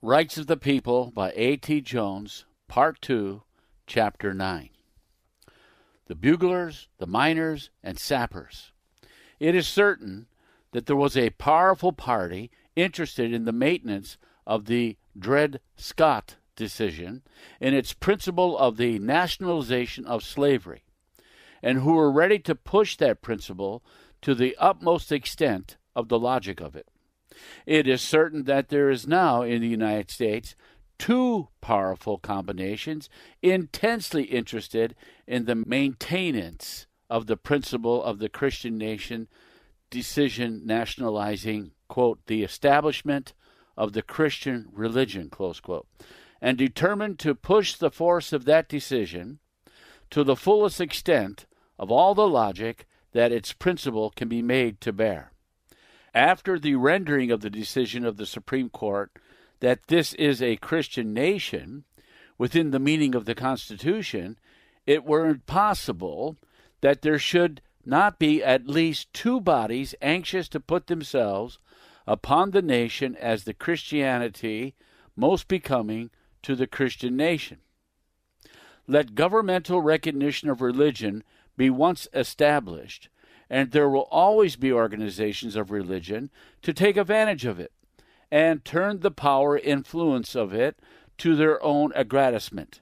Rights of the People by A.T. Jones, Part 2, Chapter 9. The Buglers, the Miners, and Sappers. It is certain that there was a powerful party interested in the maintenance of the Dred Scott decision in its principle of the nationalization of slavery, and who were ready to push that principle to the utmost extent of the logic of it. It is certain that there is now in the United States two powerful combinations intensely interested in the maintenance of the principle of the Christian nation decision nationalizing, quote, the establishment of the Christian religion, close quote, and determined to push the force of that decision to the fullest extent of all the logic that its principle can be made to bear. After the rendering of the decision of the Supreme Court that this is a Christian nation within the meaning of the Constitution, it were impossible that there should not be at least two bodies anxious to put themselves upon the nation as the Christianity most becoming to the Christian nation. Let governmental recognition of religion be once established, and there will always be organizations of religion to take advantage of it and turn the power influence of it to their own aggrandizement.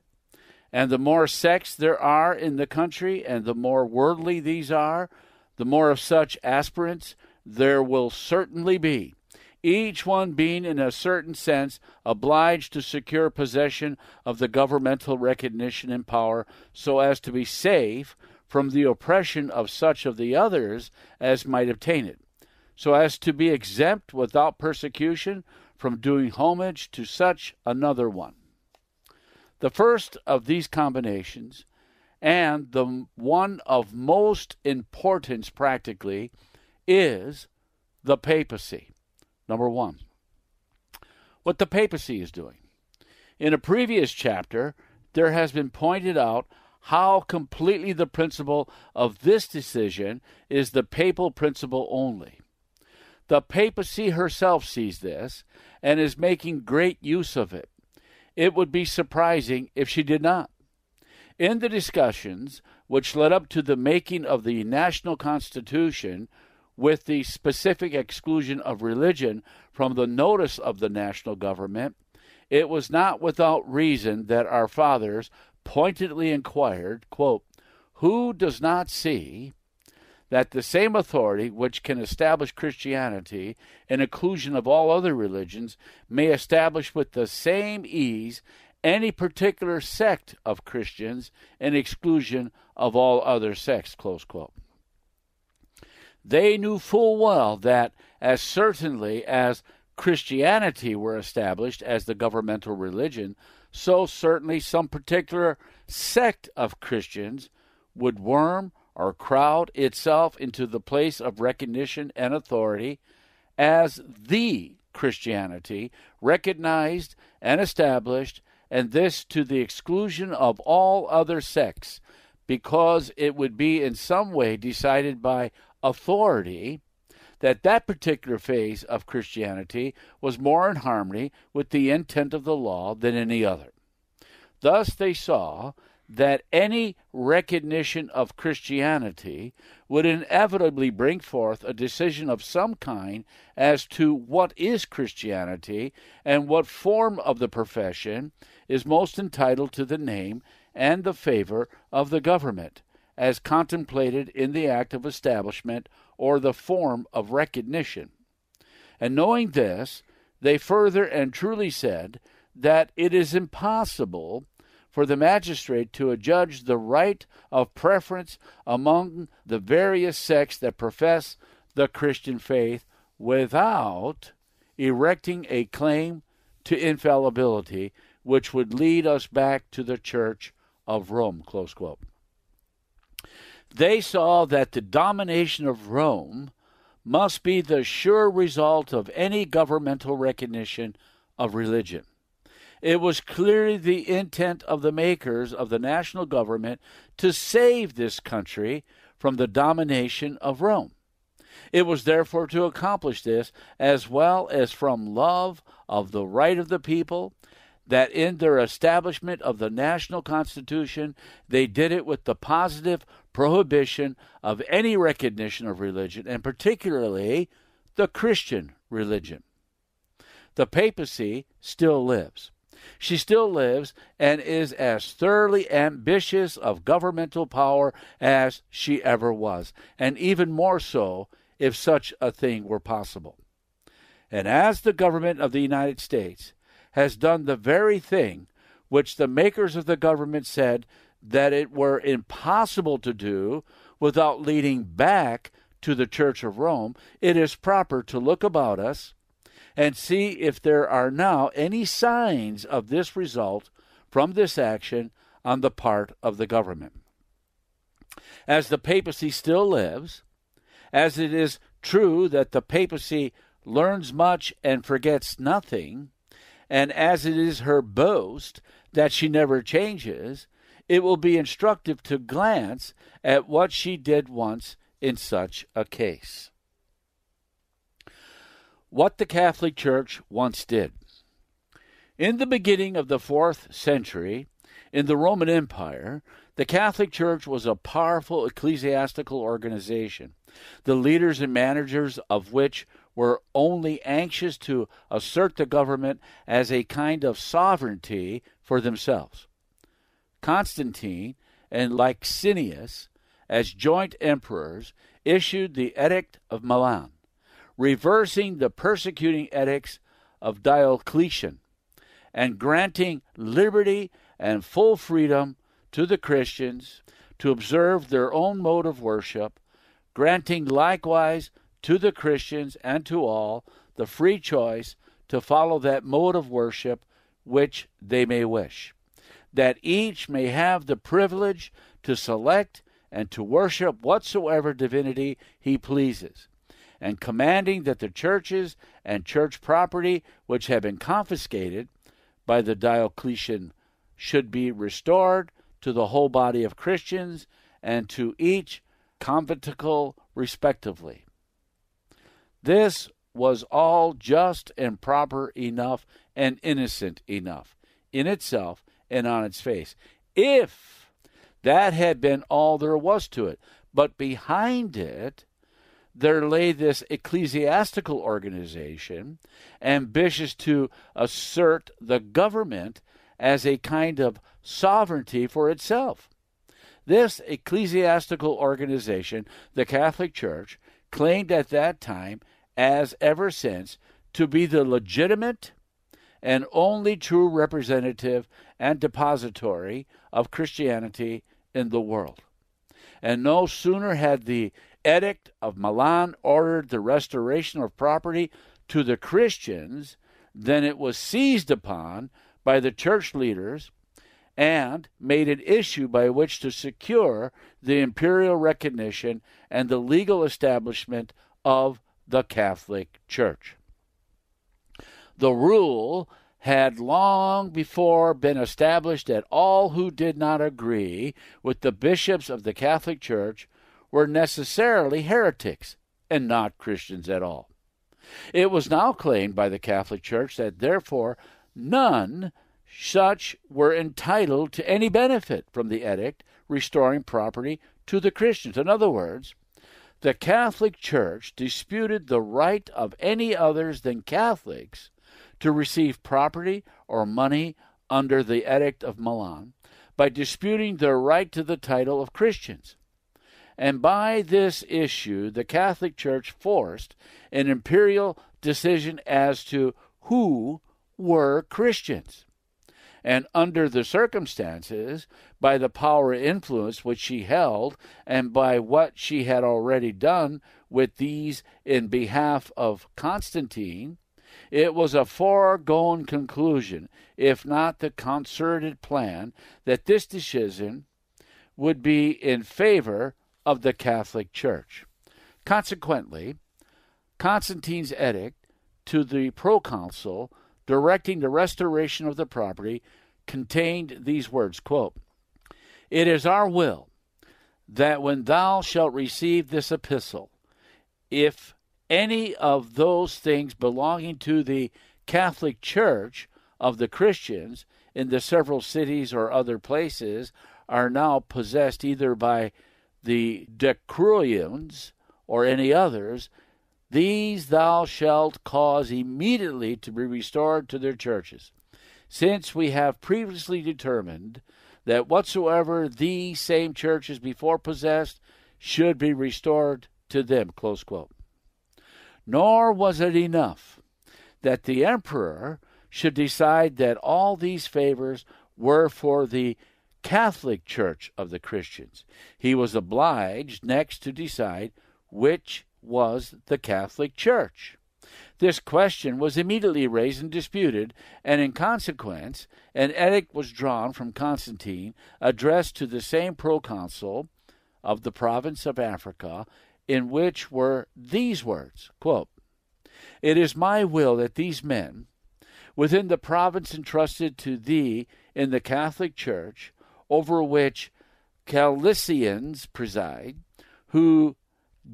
And the more sects there are in the country, and the more worldly these are, the more of such aspirants there will certainly be, each one being in a certain sense obliged to secure possession of the governmental recognition and power so as to be safe from the oppression of such of the others as might obtain it, so as to be exempt without persecution from doing homage to such another one. The first of these combinations, and the one of most importance practically, is the papacy. Number one. What the papacy is doing. In a previous chapter, there has been pointed out how completely the principle of this decision is the papal principle only. The papacy herself sees this and is making great use of it. It would be surprising if she did not. In the discussions which led up to the making of the national constitution, with the specific exclusion of religion from the notice of the national government, it was not without reason that our fathers pointedly inquired, quote, Who does not see that the same authority which can establish Christianity in inclusion of all other religions may establish with the same ease any particular sect of Christians in exclusion of all other sects, close quote. They knew full well that, as certainly as Christianity were established as the governmental religion, so certainly some particular sect of Christians would worm or crowd itself into the place of recognition and authority as the Christianity recognized and established, and this to the exclusion of all other sects, because it would be in some way decided by authority that that particular phase of Christianity was more in harmony with the intent of the law than any other. Thus they saw that any recognition of Christianity would inevitably bring forth a decision of some kind as to what is Christianity and what form of the profession is most entitled to the name and the favor of the government, as contemplated in the act of establishment or the form of recognition. And knowing this, they further and truly said that it is impossible for the magistrate to adjudge the right of preference among the various sects that profess the Christian faith without erecting a claim to infallibility, which would lead us back to the Church of Rome. Close quote. They saw that the domination of Rome must be the sure result of any governmental recognition of religion. It was clearly the intent of the makers of the national government to save this country from the domination of Rome. It was therefore to accomplish this, as well as from love of the right of the people, that in their establishment of the national constitution they did it with the positive prohibition of any recognition of religion, and particularly the Christian religion. The papacy still lives. She still lives and is as thoroughly ambitious of governmental power as she ever was, and even more so if such a thing were possible. And as the government of the United States has done the very thing which the makers of the government said that it were impossible to do without leading back to the Church of Rome, it is proper to look about us and see if there are now any signs of this result from this action on the part of the government. As the papacy still lives, as it is true that the papacy learns much and forgets nothing, and as it is her boast that she never changes, it will be instructive to glance at what she did once in such a case. What the Catholic Church once did. In the beginning of the fourth century, in the Roman Empire, the Catholic Church was a powerful ecclesiastical organization, the leaders and managers of which were only anxious to assert the government as a kind of sovereignty for themselves. Constantine and Licinius, as joint emperors, issued the Edict of Milan, reversing the persecuting edicts of Diocletian and granting liberty and full freedom to the Christians to observe their own mode of worship, granting likewise to the Christians and to all the free choice to follow that mode of worship which they may wish, that each may have the privilege to select and to worship whatsoever divinity he pleases, and commanding that the churches and church property which have been confiscated by the Diocletian should be restored to the whole body of Christians and to each conventicle respectively. This was all just and proper enough and innocent enough in itself and on its face, if that had been all there was to it. But behind it, there lay this ecclesiastical organization ambitious to assert the government as a kind of sovereignty for itself. This ecclesiastical organization, the Catholic Church, claimed at that time, as ever since, to be the legitimate and only true representative and depository of Christianity in the world. And no sooner had the Edict of Milan ordered the restoration of property to the Christians than it was seized upon by the church leaders and made an issue by which to secure the imperial recognition and the legal establishment of the Catholic Church. The rule had long before been established that all who did not agree with the bishops of the Catholic Church were necessarily heretics and not Christians at all. It was now claimed by the Catholic Church that therefore none such were entitled to any benefit from the edict restoring property to the Christians. In other words, the Catholic Church disputed the right of any others than Catholics to receive property or money under the Edict of Milan by disputing their right to the title of Christians. And by this issue, the Catholic Church forced an imperial decision as to who were Christians and under the circumstances, by the power and influence which she held, and by what she had already done with these in behalf of Constantine, it was a foregone conclusion, if not the concerted plan, that this decision would be in favor of the Catholic Church. Consequently, Constantine's edict to the proconsul directing the restoration of the property contained these words quote, It is our will that when thou shalt receive this epistle, if any of those things belonging to the Catholic Church of the Christians in the several cities or other places are now possessed either by the decurions or any others, these thou shalt cause immediately to be restored to their churches, since we have previously determined that whatsoever these same churches before possessed should be restored to them. Nor was it enough that the emperor should decide that all these favors were for the Catholic Church of the Christians. He was obliged next to decide which was the Catholic Church. This question was immediately raised and disputed, and in consequence, an edict was drawn from Constantine addressed to the same proconsul of the province of Africa, in which were these words quote, It is my will that these men, within the province entrusted to thee in the Catholic Church, over which Caecilianus preside, who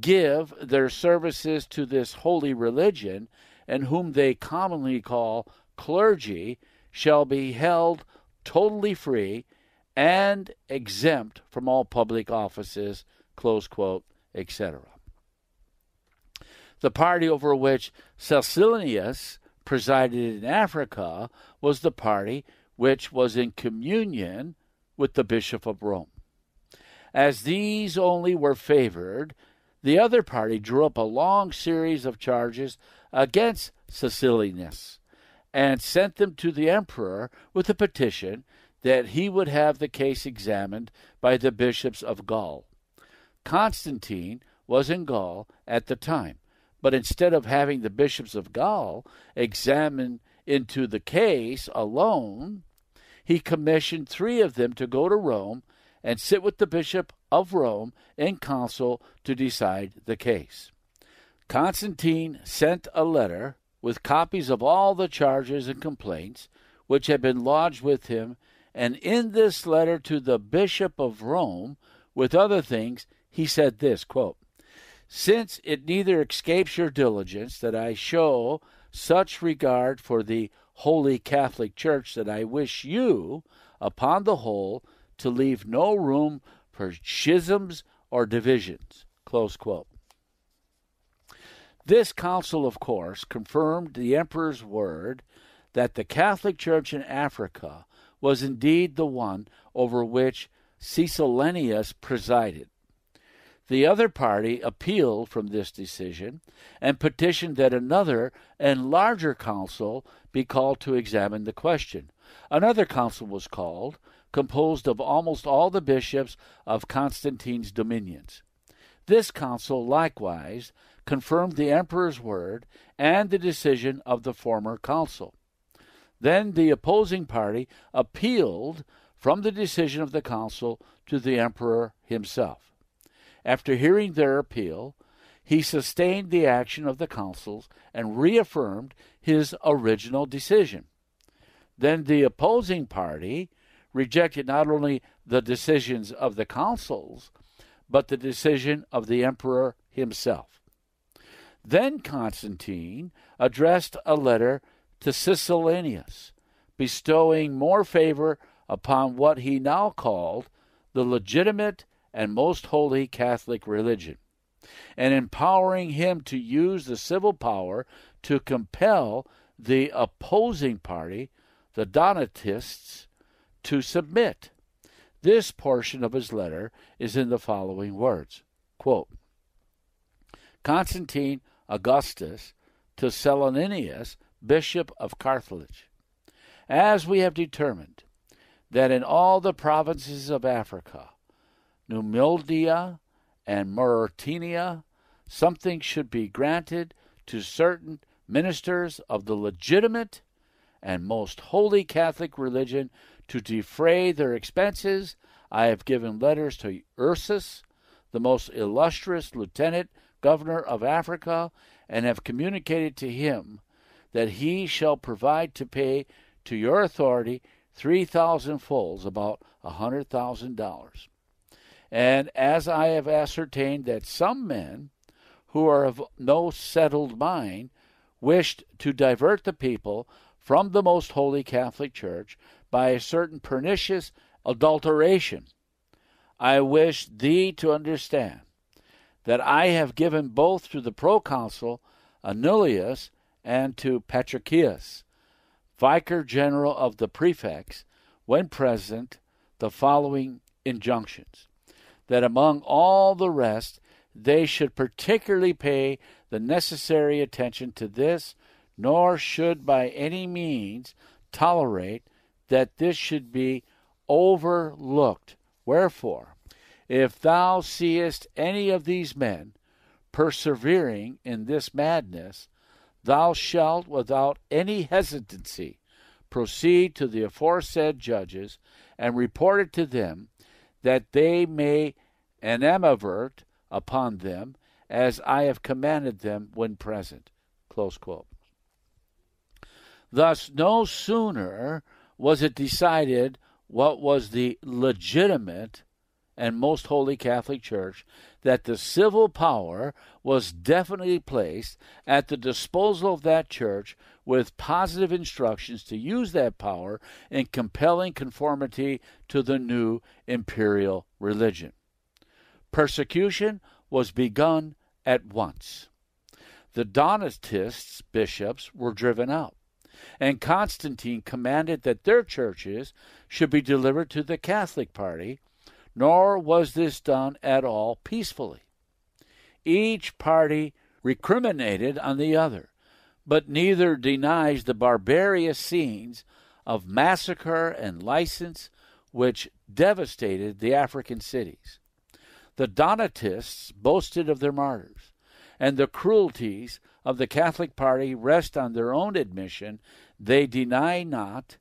give their services to this holy religion, and whom they commonly call clergy, shall be held totally free and exempt from all public offices, quote, etc. The party over which Caecilius presided in Africa was the party which was in communion with the Bishop of Rome. As these only were favored, the other party drew up a long series of charges against Caecilius and sent them to the emperor with a petition that he would have the case examined by the bishops of Gaul. Constantine was in Gaul at the time, but instead of having the bishops of Gaul examine into the case alone, he commissioned three of them to go to Rome and sit with the Bishop of Rome in council to decide the case. Constantine sent a letter with copies of all the charges and complaints which had been lodged with him, and in this letter to the Bishop of Rome, with other things, he said this quote, Since it neither escapes your diligence that I show such regard for the Holy Catholic Church that I wish you, upon the whole, to leave no room for schisms or divisions. This council, of course, confirmed the emperor's word that the Catholic Church in Africa was indeed the one over which Caecilius presided. The other party appealed from this decision and petitioned that another and larger council be called to examine the question. Another council was called, composed of almost all the bishops of Constantine's dominions. This council likewise confirmed the emperor's word and the decision of the former council. Then the opposing party appealed from the decision of the council to the emperor himself. After hearing their appeal, he sustained the action of the councils and reaffirmed his original decision. Then the opposing party rejected not only the decisions of the councils, but the decision of the emperor himself. Then Constantine addressed a letter to Caecilius, bestowing more favor upon what he now called the legitimate and most holy Catholic religion, and empowering him to use the civil power to compel the opposing party, the Donatists, to submit. This portion of his letter is in the following words quote, Constantine Augustus to Saturninus, Bishop of Carthage. As we have determined that in all the provinces of Africa, Numidia, and Mauritania, something should be granted to certain ministers of the legitimate and most holy Catholic religion to defray their expenses. I have given letters to Ursus, the most illustrious lieutenant governor of Africa, and have communicated to him that he shall provide to pay to your authority three thousand folles, about a hundred thousand dollars. And as I have ascertained that some men who are of no settled mind, wished to divert the people from the most holy Catholic Church by a certain pernicious adulteration. I wish thee to understand that I have given both to the proconsul Anulinus and to Patricius, vicar general of the prefects, when present, the following injunctions that among all the rest they should particularly pay the necessary attention to this, nor should by any means tolerate that this should be overlooked. Wherefore, if thou seest any of these men persevering in this madness, thou shalt without any hesitancy proceed to the aforesaid judges and report it to them, that they may animadvert upon them as I have commanded them when present. Thus, no sooner was it decided what was the legitimate and most holy Catholic Church that the civil power was definitely placed at the disposal of that church with positive instructions to use that power in compelling conformity to the new imperial religion. Persecution was begun at once. The Donatists' bishops were driven out, and Constantine commanded that their churches should be delivered to the Catholic party, nor was this done at all peacefully. Each party recriminated on the other, but neither denies the barbarous scenes of massacre and license which devastated the African cities. The Donatists boasted of their martyrs, and the cruelties of the Catholic party rest on their own admission. They deny not,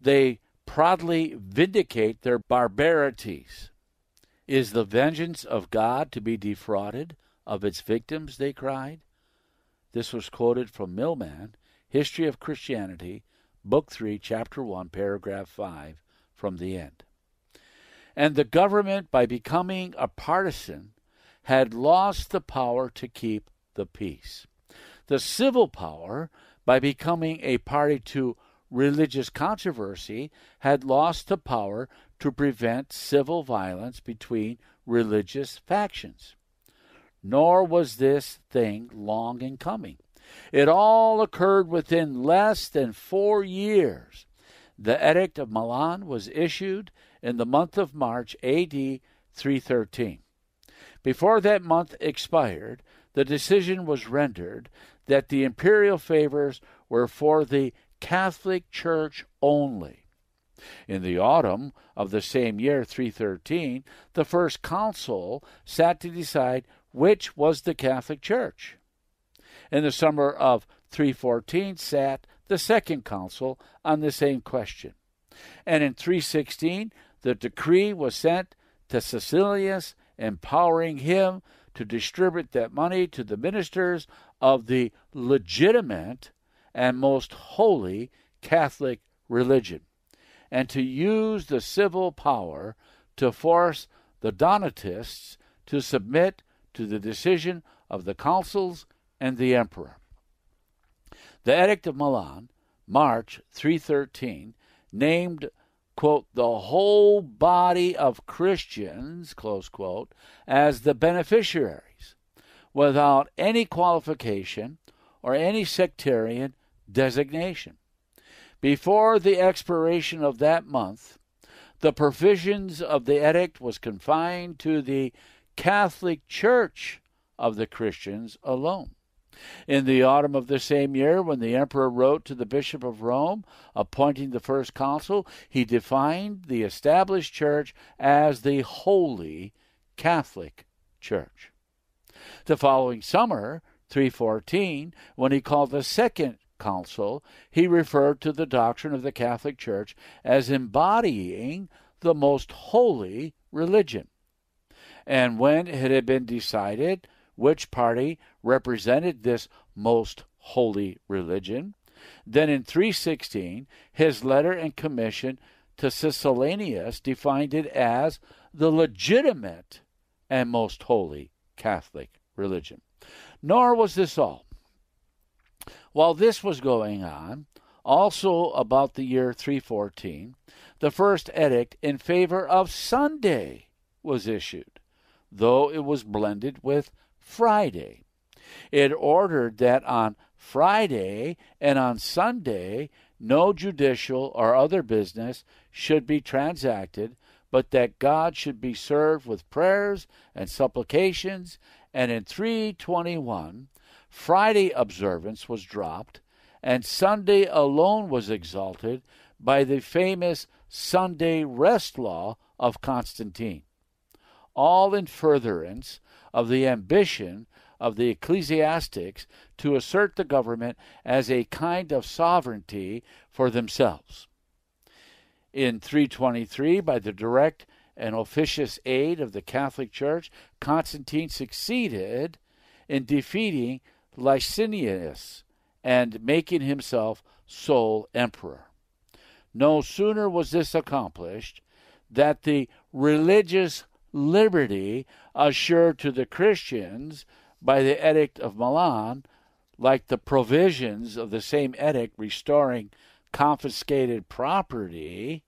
they proudly vindicate their barbarities. Is the vengeance of God to be defrauded of its victims? They cried. This was quoted from Milman, History of Christianity, Book 3, Chapter 1, Paragraph 5, from the end and the government, by becoming a partisan, had lost the power to keep the peace. The civil power, by becoming a party to religious controversy, had lost the power to prevent civil violence between religious factions. Nor was this thing long in coming. It all occurred within less than four years. The Edict of Milan was issued, in the month of March AD 313. Before that month expired, the decision was rendered that the imperial favors were for the Catholic Church only. In the autumn of the same year, 313, the first council sat to decide which was the Catholic Church. In the summer of 314 sat the second council on the same question. And in 316, the decree was sent to Caecilius, empowering him to distribute that money to the ministers of the legitimate and most holy Catholic religion, and to use the civil power to force the Donatists to submit to the decision of the councils and the emperor. The Edict of Milan, March 313, named quote, the whole body of Christians, close quote, as the beneficiaries, without any qualification or any sectarian designation. Before the expiration of that month, the provisions of the edict was confined to the Catholic Church of the Christians alone. In the autumn of the same year, when the emperor wrote to the Bishop of Rome appointing the first consul, he defined the established church as the Holy Catholic Church. The following summer, 314, when he called the second council, he referred to the doctrine of the Catholic Church as embodying the most holy religion. And when it had been decided which party represented this most holy religion. Then in 316, his letter and commission to Caecilianus defined it as the legitimate and most holy Catholic religion. Nor was this all. While this was going on, also about the year 314, the first edict in favor of Sunday was issued, though it was blended with Friday. It ordered that on Friday and on Sunday no judicial or other business should be transacted, but that God should be served with prayers and supplications. And in 321, Friday observance was dropped, and Sunday alone was exalted by the famous Sunday rest law of Constantine, all in furtherance of the ambition of the ecclesiastics to assert the government as a kind of sovereignty for themselves. In 323, by the direct and officious aid of the Catholic Church, Constantine succeeded in defeating Licinius and making himself sole emperor. No sooner was this accomplished that the religious liberty assured to the Christians by the Edict of Milan, like the provisions of the same edict restoring confiscated property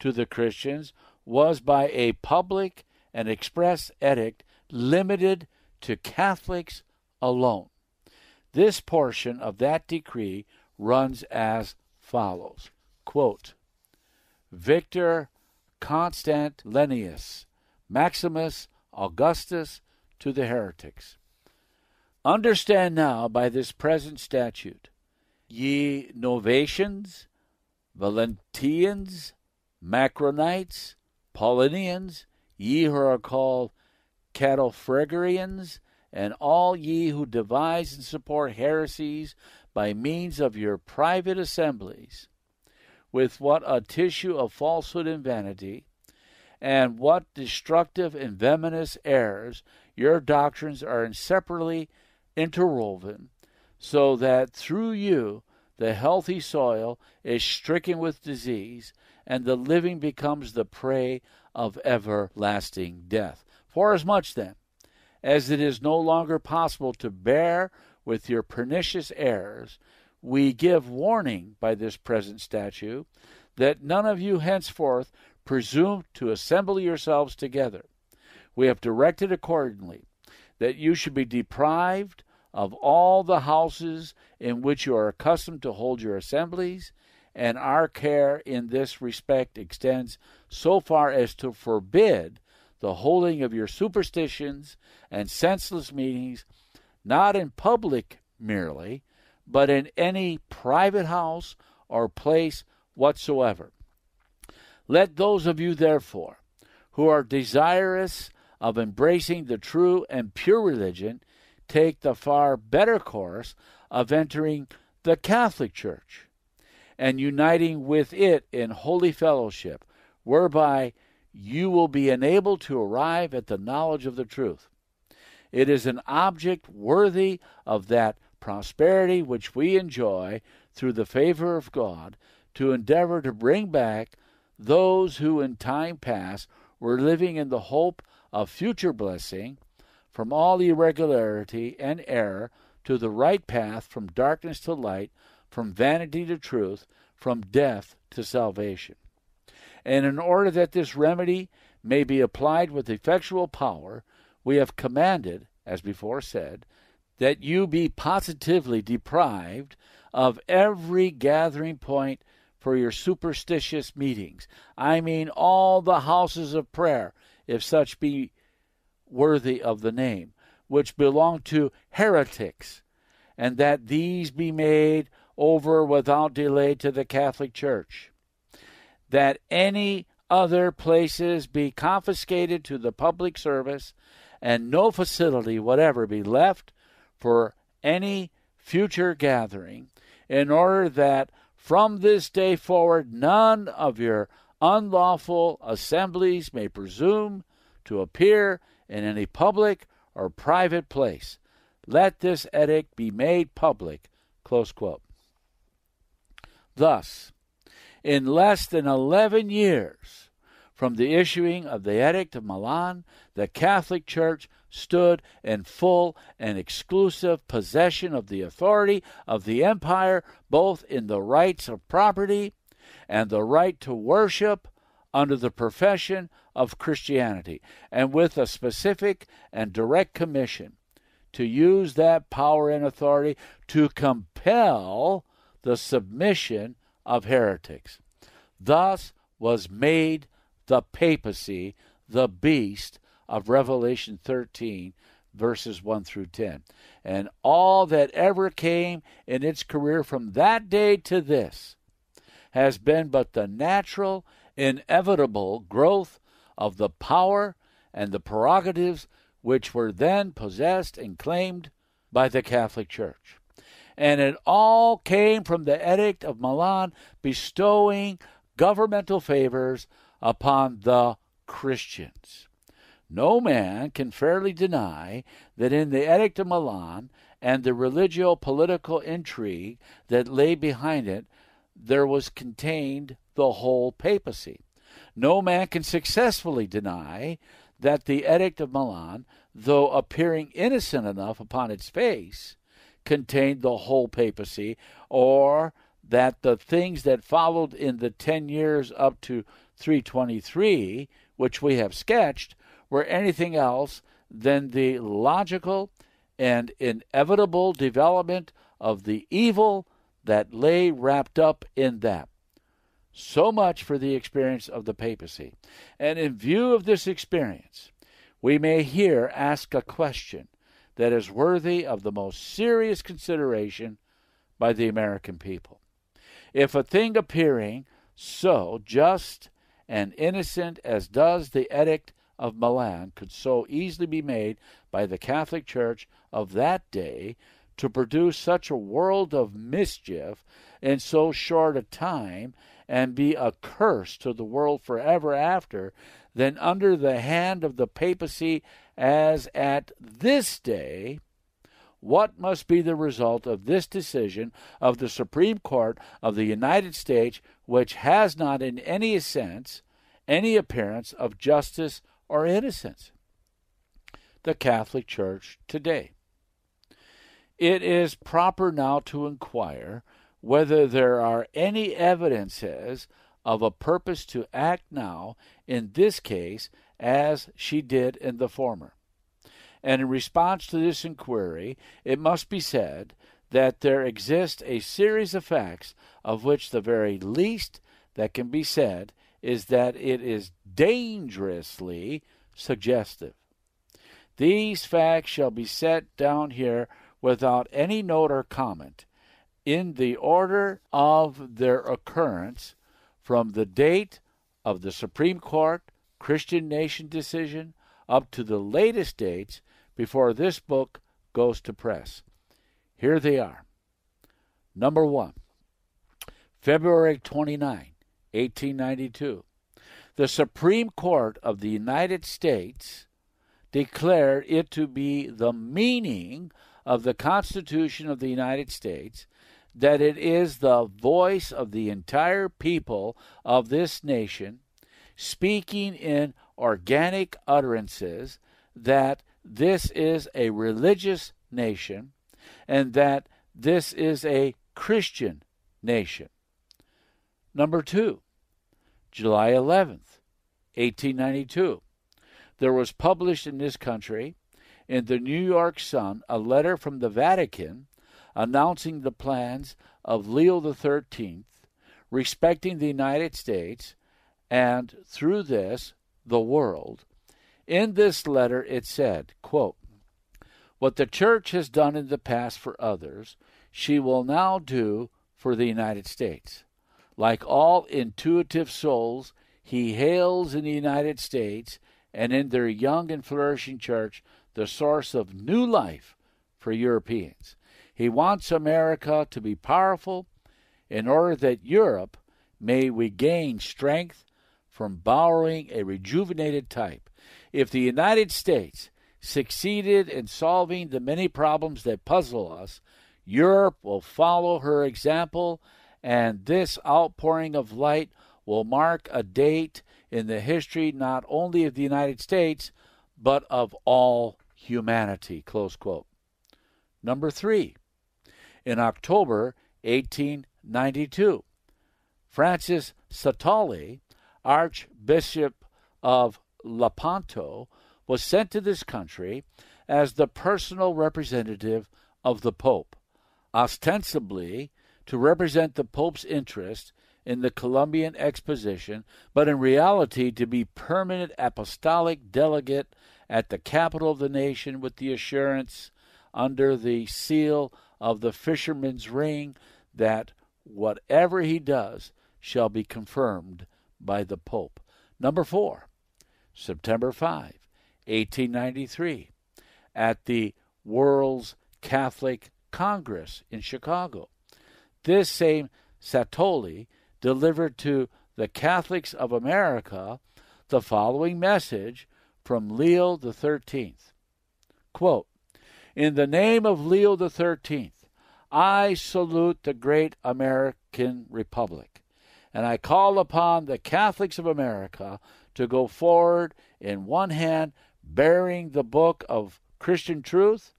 to the Christians, was by a public and express edict limited to Catholics alone. This portion of that decree runs as follows quote, Victor Constantinus, Maximus Augustus to the heretics. Understand now by this present statute, ye Novatians, Valentinians, Marcionites, Paulinians, ye who are called Cataphrygians, and all ye who devise and support heresies by means of your private assemblies, with what a tissue of falsehood and vanity, and what destructive and venomous errors your doctrines are inseparably interwoven, so that through you the healthy soil is stricken with disease, and the living becomes the prey of everlasting death. Forasmuch then, as it is no longer possible to bear with your pernicious errors, we give warning by this present statute that none of you henceforth presume to assemble yourselves together. We have directed accordingly that you should be deprived of all the houses in which you are accustomed to hold your assemblies, and our care in this respect extends so far as to forbid the holding of your superstitions and senseless meetings, not in public merely, but in any private house or place whatsoever. Let those of you, therefore, who are desirous of embracing the true and pure religion take the far better course of entering the Catholic Church and uniting with it in holy fellowship, whereby you will be enabled to arrive at the knowledge of the truth. It is an object worthy of that prosperity which we enjoy through the favor of God to endeavor to bring back those who in time past were living in the hope of future blessing from all irregularity and error to the right path, from darkness to light, from vanity to truth, from death to salvation. And in order that this remedy may be applied with effectual power, we have commanded, as before said, that you be positively deprived of every gathering point for your superstitious meetings. I mean all the houses of prayer, if such be worthy of the name, which belong to heretics, and that these be made over without delay to the Catholic Church. That any other places be confiscated to the public service, and no facility whatever be left for any future gathering, in order that from this day forward none of your unlawful assemblies may presume to appear in any public or private place. Let this edict be made public. Thus, in less than 11 years from the issuing of the Edict of Milan, the Catholic Church stood in full and exclusive possession of the authority of the empire, both in the rights of property and the right to worship under the profession of Christianity, and with a specific and direct commission to use that power and authority to compel the submission of heretics. Thus was made the papacy the beast of Revelation 13, verses 1 through 10. And all that ever came in its career from that day to this has been but the natural, inevitable growth of the power and the prerogatives which were then possessed and claimed by the Catholic Church. And it all came from the Edict of Milan bestowing governmental favors upon the Christians. No man can fairly deny that in the Edict of Milan and the religio political intrigue that lay behind it, there was contained the whole papacy. No man can successfully deny that the Edict of Milan, though appearing innocent enough upon its face, contained the whole papacy, or that the things that followed in the ten years up to 323, which we have sketched, were anything else than the logical and inevitable development of the evil that lay wrapped up in that. So much for the experience of the papacy. And in view of this experience, we may here ask a question that is worthy of the most serious consideration by the American people. If a thing appearing so just and innocent as does the Edict of Milan could so easily be made by the Catholic Church of that day to produce such a world of mischief in so short a time and be a curse to the world forever after, than under the hand of the papacy as at this day, what must be the result of this decision of the Supreme Court of the United States, which has not in any sense any appearance of justice or innocence. The Catholic Church today. It is proper now to inquire whether there are any evidences of a purpose to act now in this case as she did in the former. And in response to this inquiry, it must be said that there exist a series of facts of which the very least that can be said is that it is dangerously suggestive. These facts shall be set down here without any note or comment in the order of their occurrence from the date of the Supreme Court Christian Nation decision up to the latest dates before this book goes to press. Here they are. Number one, February 29, 1892, the Supreme Court of the United States declared it to be the meaning of the Constitution of the United States that it is the voice of the entire people of this nation speaking in organic utterances that this is a religious nation and that this is a Christian nation. Number two, July 11th, 1892. There was published in this country, in the New York Sun, a letter from the Vatican announcing the plans of Leo XIII respecting the United States and, through this, the world. In this letter, it said, quote, What the Church has done in the past for others, she will now do for the United States. Like all intuitive souls, he hails in the United States and in their young and flourishing church the source of new life for Europeans. He wants America to be powerful in order that Europe may regain strength from borrowing a rejuvenated type. If the United States succeeded in solving the many problems that puzzle us, Europe will follow her example and this outpouring of light will mark a date in the history not only of the United States, but of all humanity. Close quote. Number three, in October 1892, Francis Satolli, Archbishop of Lepanto, was sent to this country as the personal representative of the Pope, ostensibly to represent the Pope's interest in the Columbian Exposition, but in reality to be permanent apostolic delegate at the capital of the nation with the assurance under the seal of the fisherman's ring that whatever he does shall be confirmed by the Pope. Number four, September 5, 1893, at the World's Catholic Congress in Chicago. This same Satolli delivered to the Catholics of America the following message from Leo XIII. Quote, In the name of Leo XIII, I salute the great American Republic, and I call upon the Catholics of America to go forward in one hand bearing the book of Christian truth,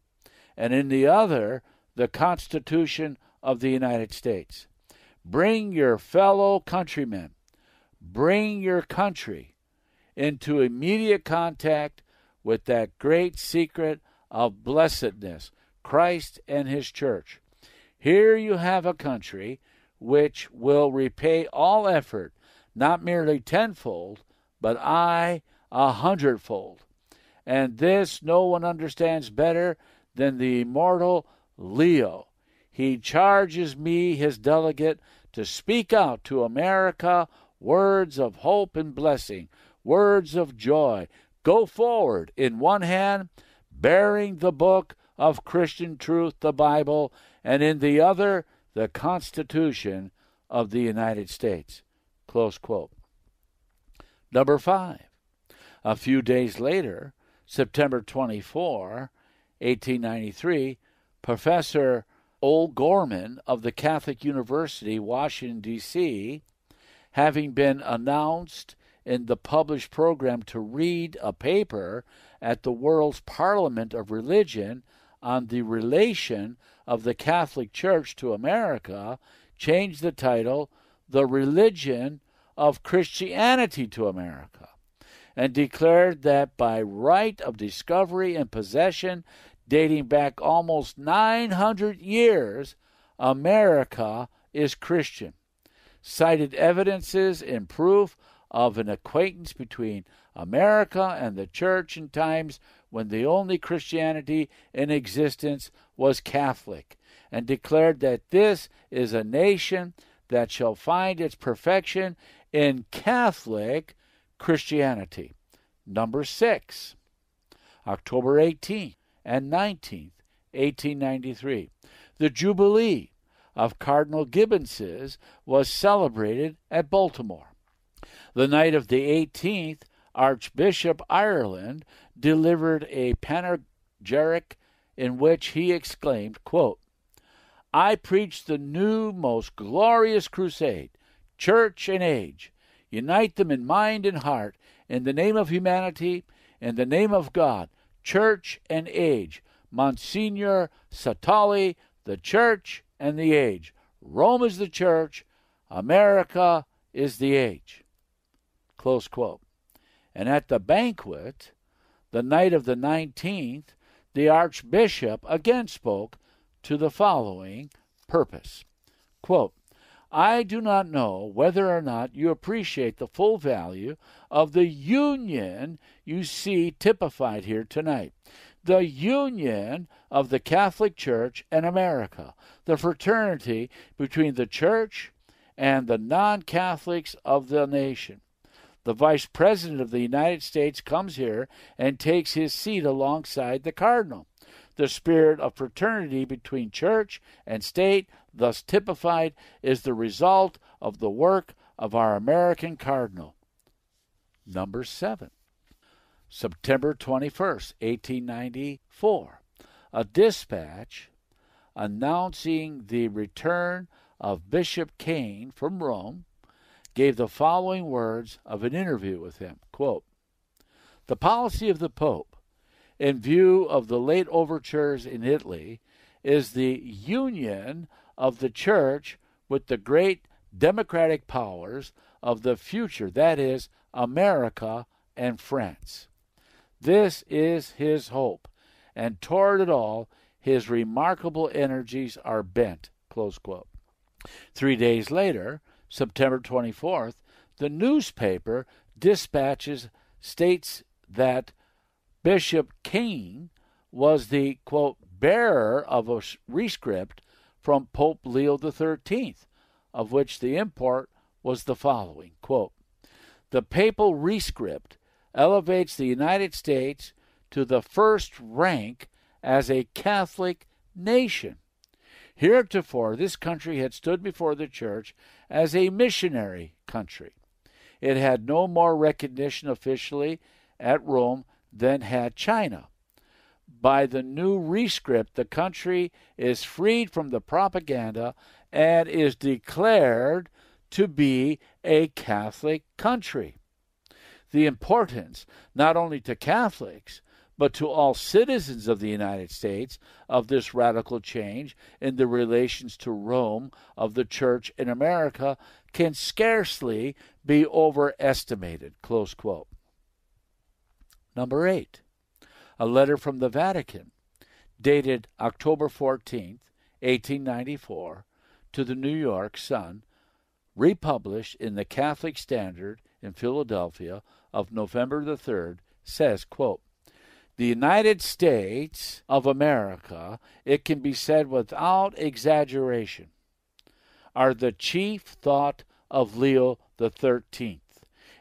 and in the other the Constitution of the United States. Bring your fellow countrymen, bring your country into immediate contact with that great secret of blessedness, Christ and His church. Here you have a country which will repay all effort, not merely tenfold, but I a hundredfold. And this no one understands better than the immortal Leo. He charges me, his delegate, to speak out to America words of hope and blessing, words of joy. Go forward in one hand, bearing the book of Christian truth, the Bible, and in the other, the Constitution of the United States. Close quote. Number five. A few days later, September 24, 1893, Professor O'Gorman of the Catholic University, Washington, D.C., having been announced in the published program to read a paper at the World's Parliament of Religion on the relation of the Catholic Church to America, changed the title The Religion of Christianity to America, and declared that by right of discovery and possession dating back almost 900 years, America is Christian. Cited evidences in proof of an acquaintance between America and the church in times when the only Christianity in existence was Catholic, and declared that this is a nation that shall find its perfection in Catholic Christianity. Number six, October 18th and 19th, 1893. The Jubilee of Cardinal Gibbons's was celebrated at Baltimore. The night of the 18th, Archbishop Ireland delivered a panegyric in which he exclaimed, quote, I preach the new, most glorious crusade, church and age. Unite them in mind and heart, in the name of humanity, in the name of God, church and age. Monsignor Satolli, the church and the age. Rome is the church, America is the age. Close quote. And at the banquet, the night of the 19th, the Archbishop again spoke to the following purpose Quote, I do not know whether or not you appreciate the full value of the union you see typified here tonight. The union of the Catholic Church and America, the fraternity between the Church and the non Catholics of the nation. The Vice President of the United States comes here and takes his seat alongside the Cardinal. The spirit of fraternity between church and state, thus typified, is the result of the work of our American Cardinal. Number 7. September 21st, 1894. A dispatch announcing the return of Bishop Keane from Rome gave the following words of an interview with him quote, The policy of the Pope in view of the late overtures in Italy, is the union of the church with the great democratic powers of the future, that is, America and France. This is his hope, and toward it all his remarkable energies are bent. Three days later, September 24th, the newspaper dispatches states that Bishop Keane was the quote bearer of a rescript from Pope Leo XIII, of which the import was the following quote, The papal rescript elevates the United States to the first rank as a Catholic nation. Heretofore, this country had stood before the Church as a missionary country. It had no more recognition officially at Rome than had China. By the new rescript, the country is freed from the propaganda and is declared to be a Catholic country. The importance, not only to Catholics, but to all citizens of the United States of this radical change in the relations to Rome of the Church in America can scarcely be overestimated. Close quote. Number eight, a letter from the Vatican dated October 14th, 1894, to the New York Sun, republished in the Catholic Standard in Philadelphia of November the 3rd, says, quote, the United States of America, it can be said without exaggeration, are the chief thought of Leo XIII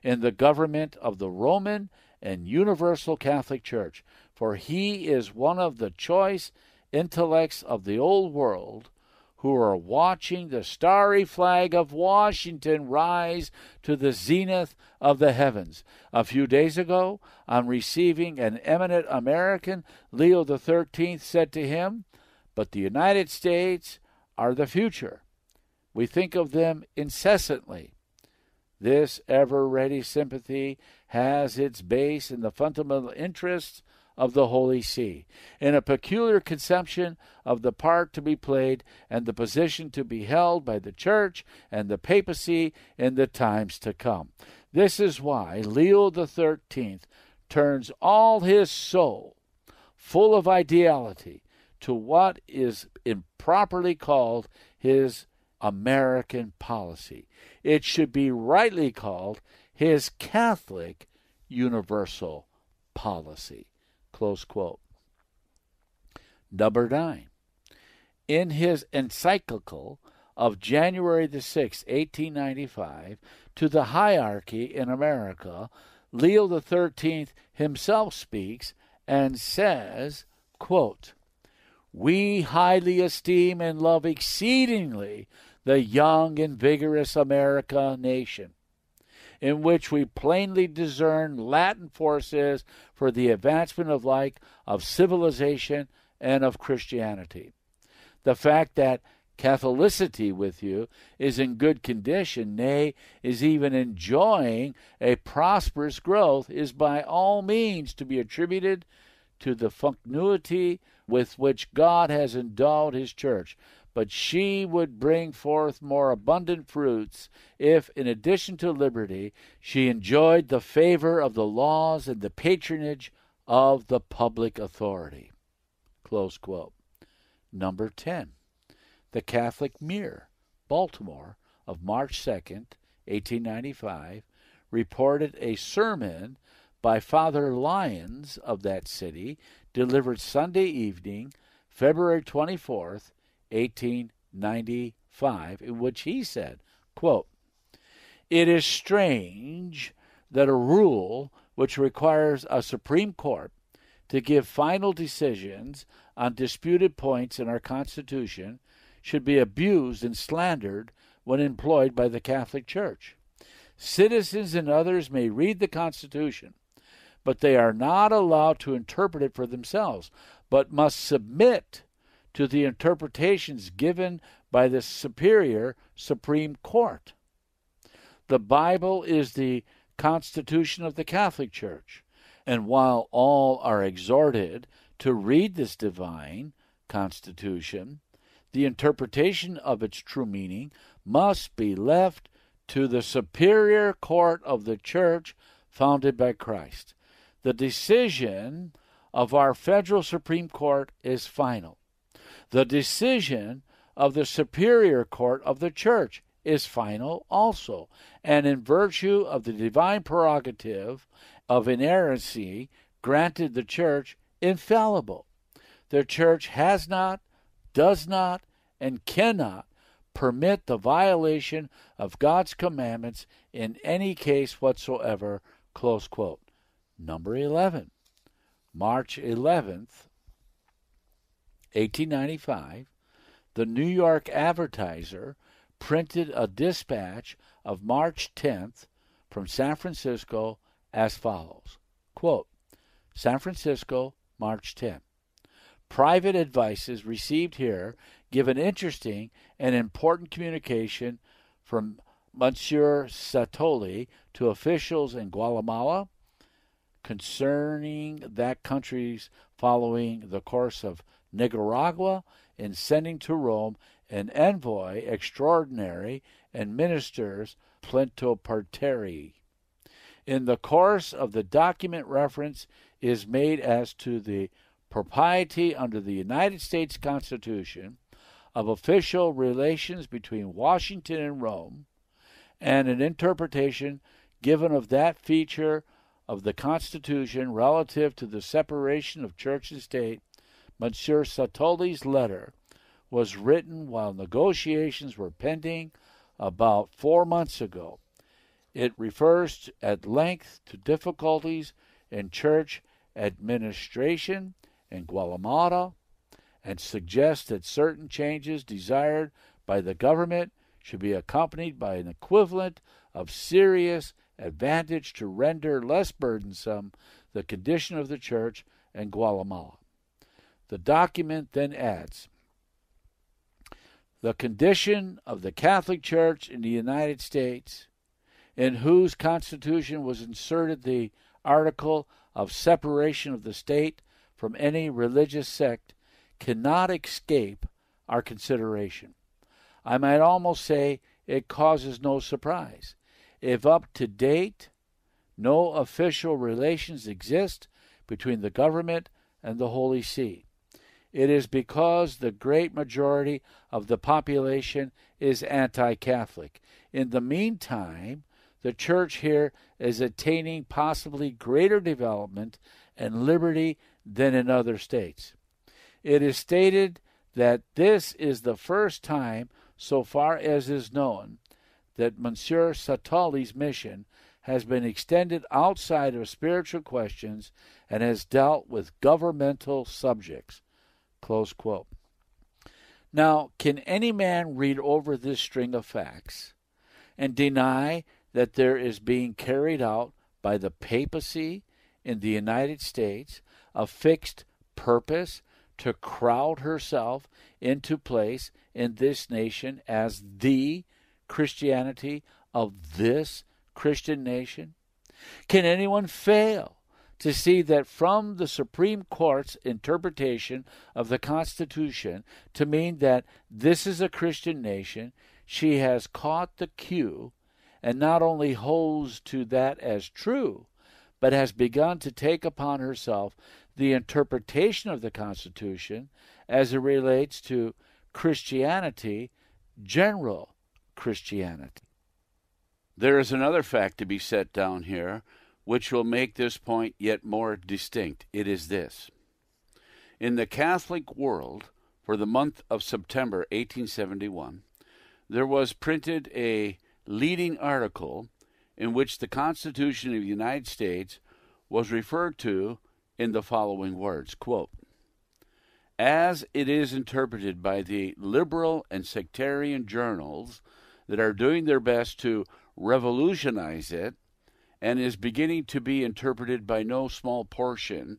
in the government of the Roman and Universal Catholic Church, for he is one of the choice intellects of the old world who are watching the starry flag of Washington rise to the zenith of the heavens. A few days ago, on receiving an eminent American, Leo XIII said to him, But the United States are the future. We think of them incessantly. This ever ready sympathy has its base in the fundamental interests of the Holy See, in a peculiar conception of the part to be played and the position to be held by the Church and the papacy in the times to come. This is why Leo XIII turns all his soul, full of ideality, to what is improperly called his American policy. It should be rightly called his Catholic universal policy. Close quote. Number nine. In his encyclical of January the 6th, 1895, to the hierarchy in America, Leo XIII himself speaks and says, quote, We highly esteem and love exceedingly the young and vigorous America nation in which we plainly discern Latin forces for the advancement of like of civilization and of Christianity. The fact that Catholicity with you is in good condition, nay, is even enjoying a prosperous growth, is by all means to be attributed to the fecundity with which God has endowed His church, but she would bring forth more abundant fruits if, in addition to liberty, she enjoyed the favor of the laws and the patronage of the public authority. Number 10. The Catholic Mirror, Baltimore, of March 2nd, 1895, reported a sermon by Father Lyons of that city, delivered Sunday evening, February 24th, 1895, in which he said, quote, It is strange that a rule which requires a Supreme Court to give final decisions on disputed points in our Constitution should be abused and slandered when employed by the Catholic Church. Citizens and others may read the Constitution, but they are not allowed to interpret it for themselves, but must submit to the interpretations given by the superior Supreme Court. The Bible is the constitution of the Catholic Church, And while all are exhorted to read this divine constitution, the interpretation of its true meaning must be left to the superior court of the church founded by Christ. The decision of our federal Supreme Court is final. The decision of the superior court of the church is final also, and in virtue of the divine prerogative of inerrancy granted the church infallible. The church has not, does not, and cannot permit the violation of God's commandments in any case whatsoever. Close quote. Number 11. March 11th, 1895, the New York Advertiser printed a dispatch of March 10th from San Francisco as follows Quote, San Francisco, March 10. Private advices received here give an interesting and important communication from Monsieur Satolli to officials in Guatemala concerning that country's following the course of Nicaragua in sending to Rome an envoy extraordinary and ministers plenipotentiary. In the course of the document, reference is made as to the propriety under the United States Constitution of official relations between Washington and Rome, and an interpretation given of that feature of the Constitution relative to the separation of church and state. Monsieur Satolli's letter was written while negotiations were pending about four months ago. It refers at length to difficulties in church administration in Guatemala and suggests that certain changes desired by the government should be accompanied by an equivalent of serious advantage to render less burdensome the condition of the church in Guatemala. The document then adds the condition of the Catholic Church in the United States, in whose Constitution was inserted the article of separation of the state from any religious sect, cannot escape our consideration. I might almost say it causes no surprise. If up to date no official relations exist between the government and the Holy See, it is because the great majority of the population is anti Catholic. In the meantime, the church here is attaining possibly greater development and liberty than in other states. It is stated that this is the first time, so far as is known, that Monsieur Satolli's mission has been extended outside of spiritual questions and has dealt with governmental subjects. Close quote. Now, can any man read over this string of facts and deny that there is being carried out by the papacy in the United States a fixed purpose to crowd herself into place in this nation as the Christianity of this Christian nation? Can anyone fail to see that from the Supreme Court's interpretation of the Constitution to mean that this is a Christian nation, she has caught the cue and not only holds to that as true, but has begun to take upon herself the interpretation of the Constitution as it relates to Christianity, general Christianity. There is another fact to be set down here which will make this point yet more distinct. It is this In the Catholic world, for the month of September 1871, there was printed a leading article in which the Constitution of the United States was referred to in the following words quote, As it is interpreted by the liberal and sectarian journals that are doing their best to revolutionize it, and is beginning to be interpreted by no small portion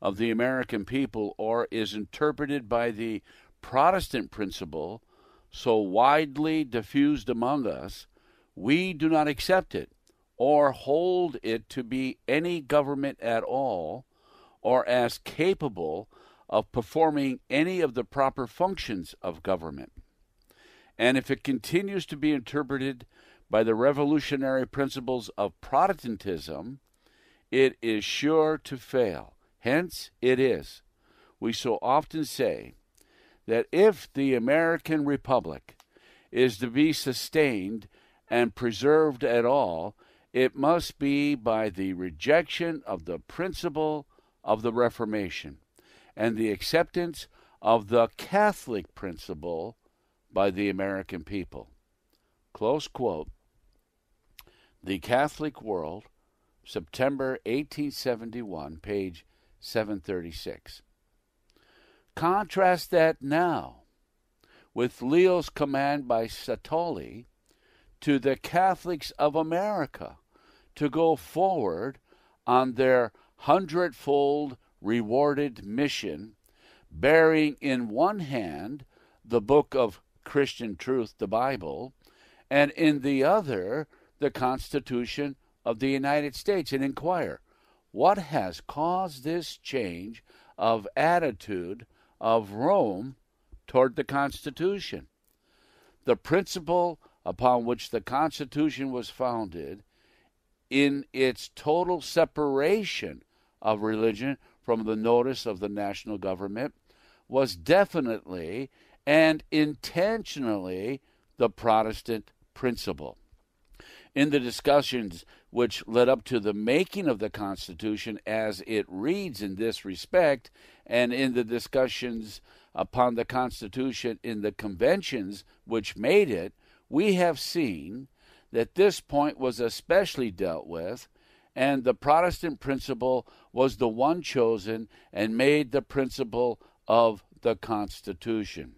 of the American people, or is interpreted by the Protestant principle so widely diffused among us, we do not accept it or hold it to be any government at all, or as capable of performing any of the proper functions of government. And if it continues to be interpreted by the revolutionary principles of Protestantism, it is sure to fail. Hence, it is, we so often say, that if the American Republic is to be sustained and preserved at all, it must be by the rejection of the principle of the Reformation and the acceptance of the Catholic principle by the American people. Close quote. The Catholic World, September 1871, page 736. Contrast that now with Leo's command by Satolli to the Catholics of America to go forward on their hundredfold rewarded mission, bearing in one hand the book of Christian truth, the Bible, and in the other the Constitution of the United States, and inquire what has caused this change of attitude of Rome toward the Constitution. The principle upon which the Constitution was founded, in its total separation of religion from the notice of the national government, was definitely and intentionally the Protestant principle. In the discussions which led up to the making of the Constitution as it reads in this respect, and in the discussions upon the Constitution in the conventions which made it, we have seen that this point was especially dealt with, and the Protestant principle was the one chosen and made the principle of the Constitution.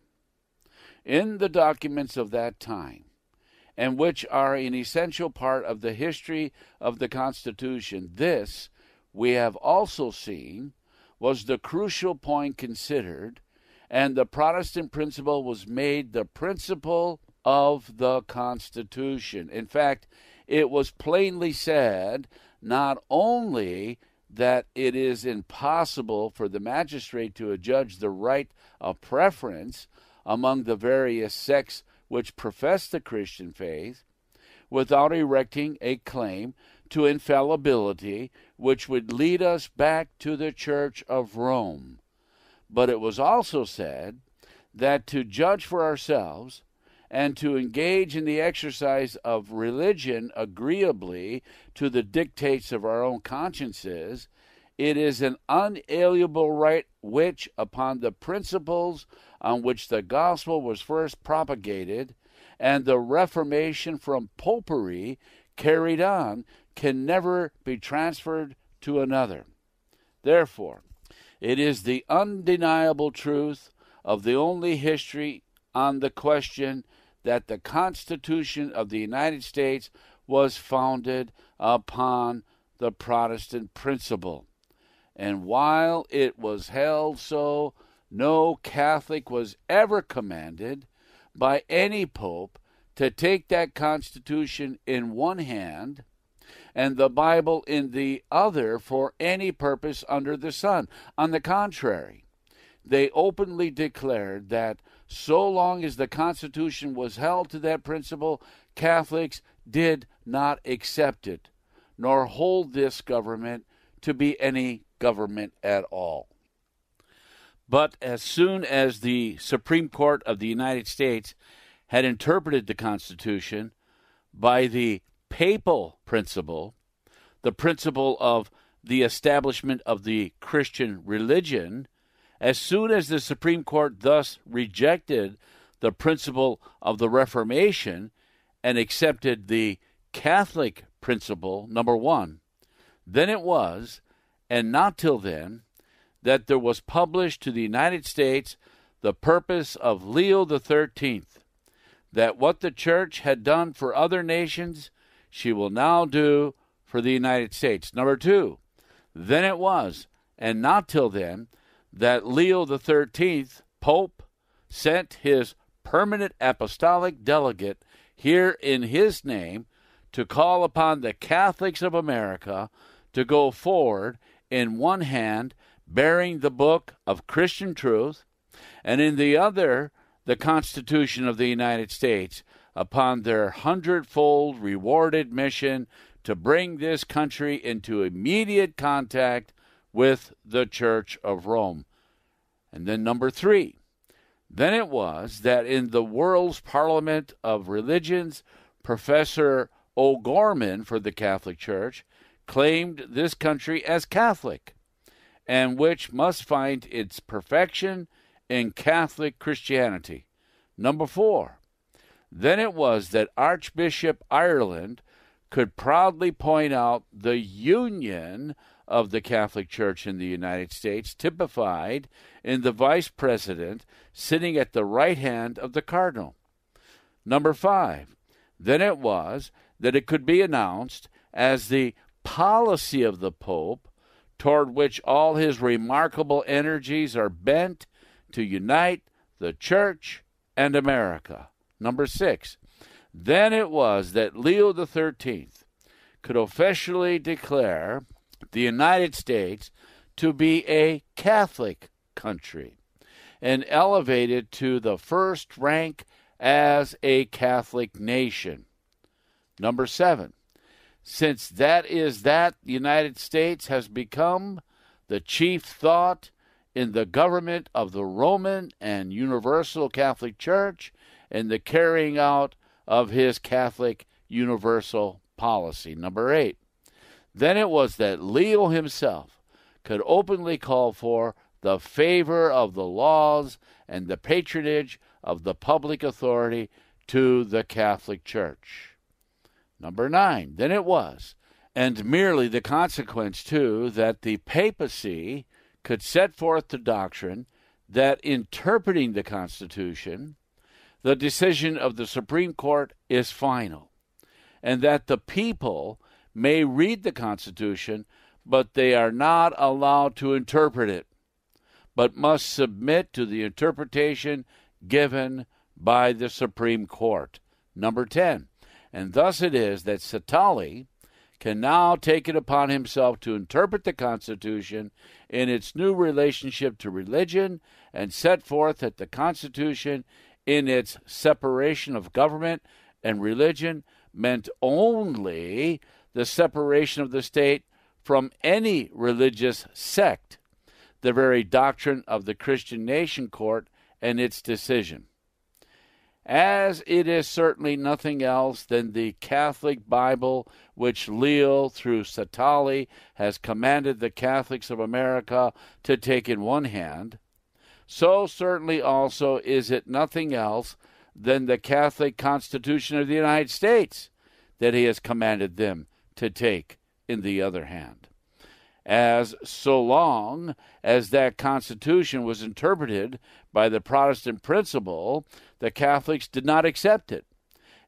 In the documents of that time, and which are an essential part of the history of the Constitution, this, we have also seen, was the crucial point considered and the Protestant principle was made the principle of the Constitution. In fact, it was plainly said not only that it is impossible for the magistrate to adjudge the right of preference among the various sects which profess the Christian faith without erecting a claim to infallibility which would lead us back to the Church of Rome. But it was also said that to judge for ourselves and to engage in the exercise of religion agreeably to the dictates of our own consciences, it is an unalienable right which, upon the principles on which the gospel was first propagated and the Reformation from popery carried on, can never be transferred to another. Therefore, it is the undeniable truth of the only history on the question that the Constitution of the United States was founded upon the Protestant principle. And while it was held so, no Catholic was ever commanded by any pope to take that Constitution in one hand and the Bible in the other for any purpose under the sun. On the contrary, they openly declared that so long as the Constitution was held to that principle, Catholics did not accept it, nor hold this government to be any government at all. But as soon as the Supreme Court of the United States had interpreted the Constitution by the papal principle, the principle of the establishment of the Christian religion, as soon as the Supreme Court thus rejected the principle of the Reformation and accepted the Catholic principle, number one, then it was, and not till then, that there was published to the United States the purpose of Leo XIII, that what the Church had done for other nations, she will now do for the United States. Number two, then it was, and not till then, that Leo XIII, Pope, sent his permanent apostolic delegate here in his name to call upon the Catholics of America to go forward in one hand bearing the book of Christian truth, and in the other the Constitution of the United States upon their hundredfold rewarded mission to bring this country into immediate contact with the Church of Rome. And then, number three, then it was that in the world's parliament of religions, Professor O'Gorman for the Catholic Church claimed this country as Catholic, and which must find its perfection in Catholic Christianity. Number four, then it was that Archbishop Ireland could proudly point out the union of the Catholic Church in the United States, typified in the vice president sitting at the right hand of the cardinal. Number five, then it was that it could be announced as the policy of the Pope toward which all his remarkable energies are bent to unite the Church and America. Number six, then it was that Leo XIII could officially declare the United States to be a Catholic country and elevate it to the first rank as a Catholic nation. Number seven, since that is that the United States has become the chief thought in the government of the Roman and Universal Catholic Church and the carrying out of his Catholic universal policy. Number eight, then it was that Leo himself could openly call for the favor of the laws and the patronage of the public authority to the Catholic Church. Number nine, then it was, and merely the consequence, too, that the papacy could set forth the doctrine that interpreting the Constitution, the decision of the Supreme Court is final, and that the people may read the Constitution, but they are not allowed to interpret it, but must submit to the interpretation given by the Supreme Court. Number 10. And thus it is that Satolli can now take it upon himself to interpret the Constitution in its new relationship to religion and set forth that the Constitution, in its separation of government and religion, meant only the separation of the state from any religious sect, the very doctrine of the Christian Nation Court and its decision. As it is certainly nothing else than the Catholic Bible which Leo, through Satolli, has commanded the Catholics of America to take in one hand, so certainly also is it nothing else than the Catholic Constitution of the United States that he has commanded them to take in the other hand. As so long as that Constitution was interpreted by the Protestant principle, the Catholics did not accept it.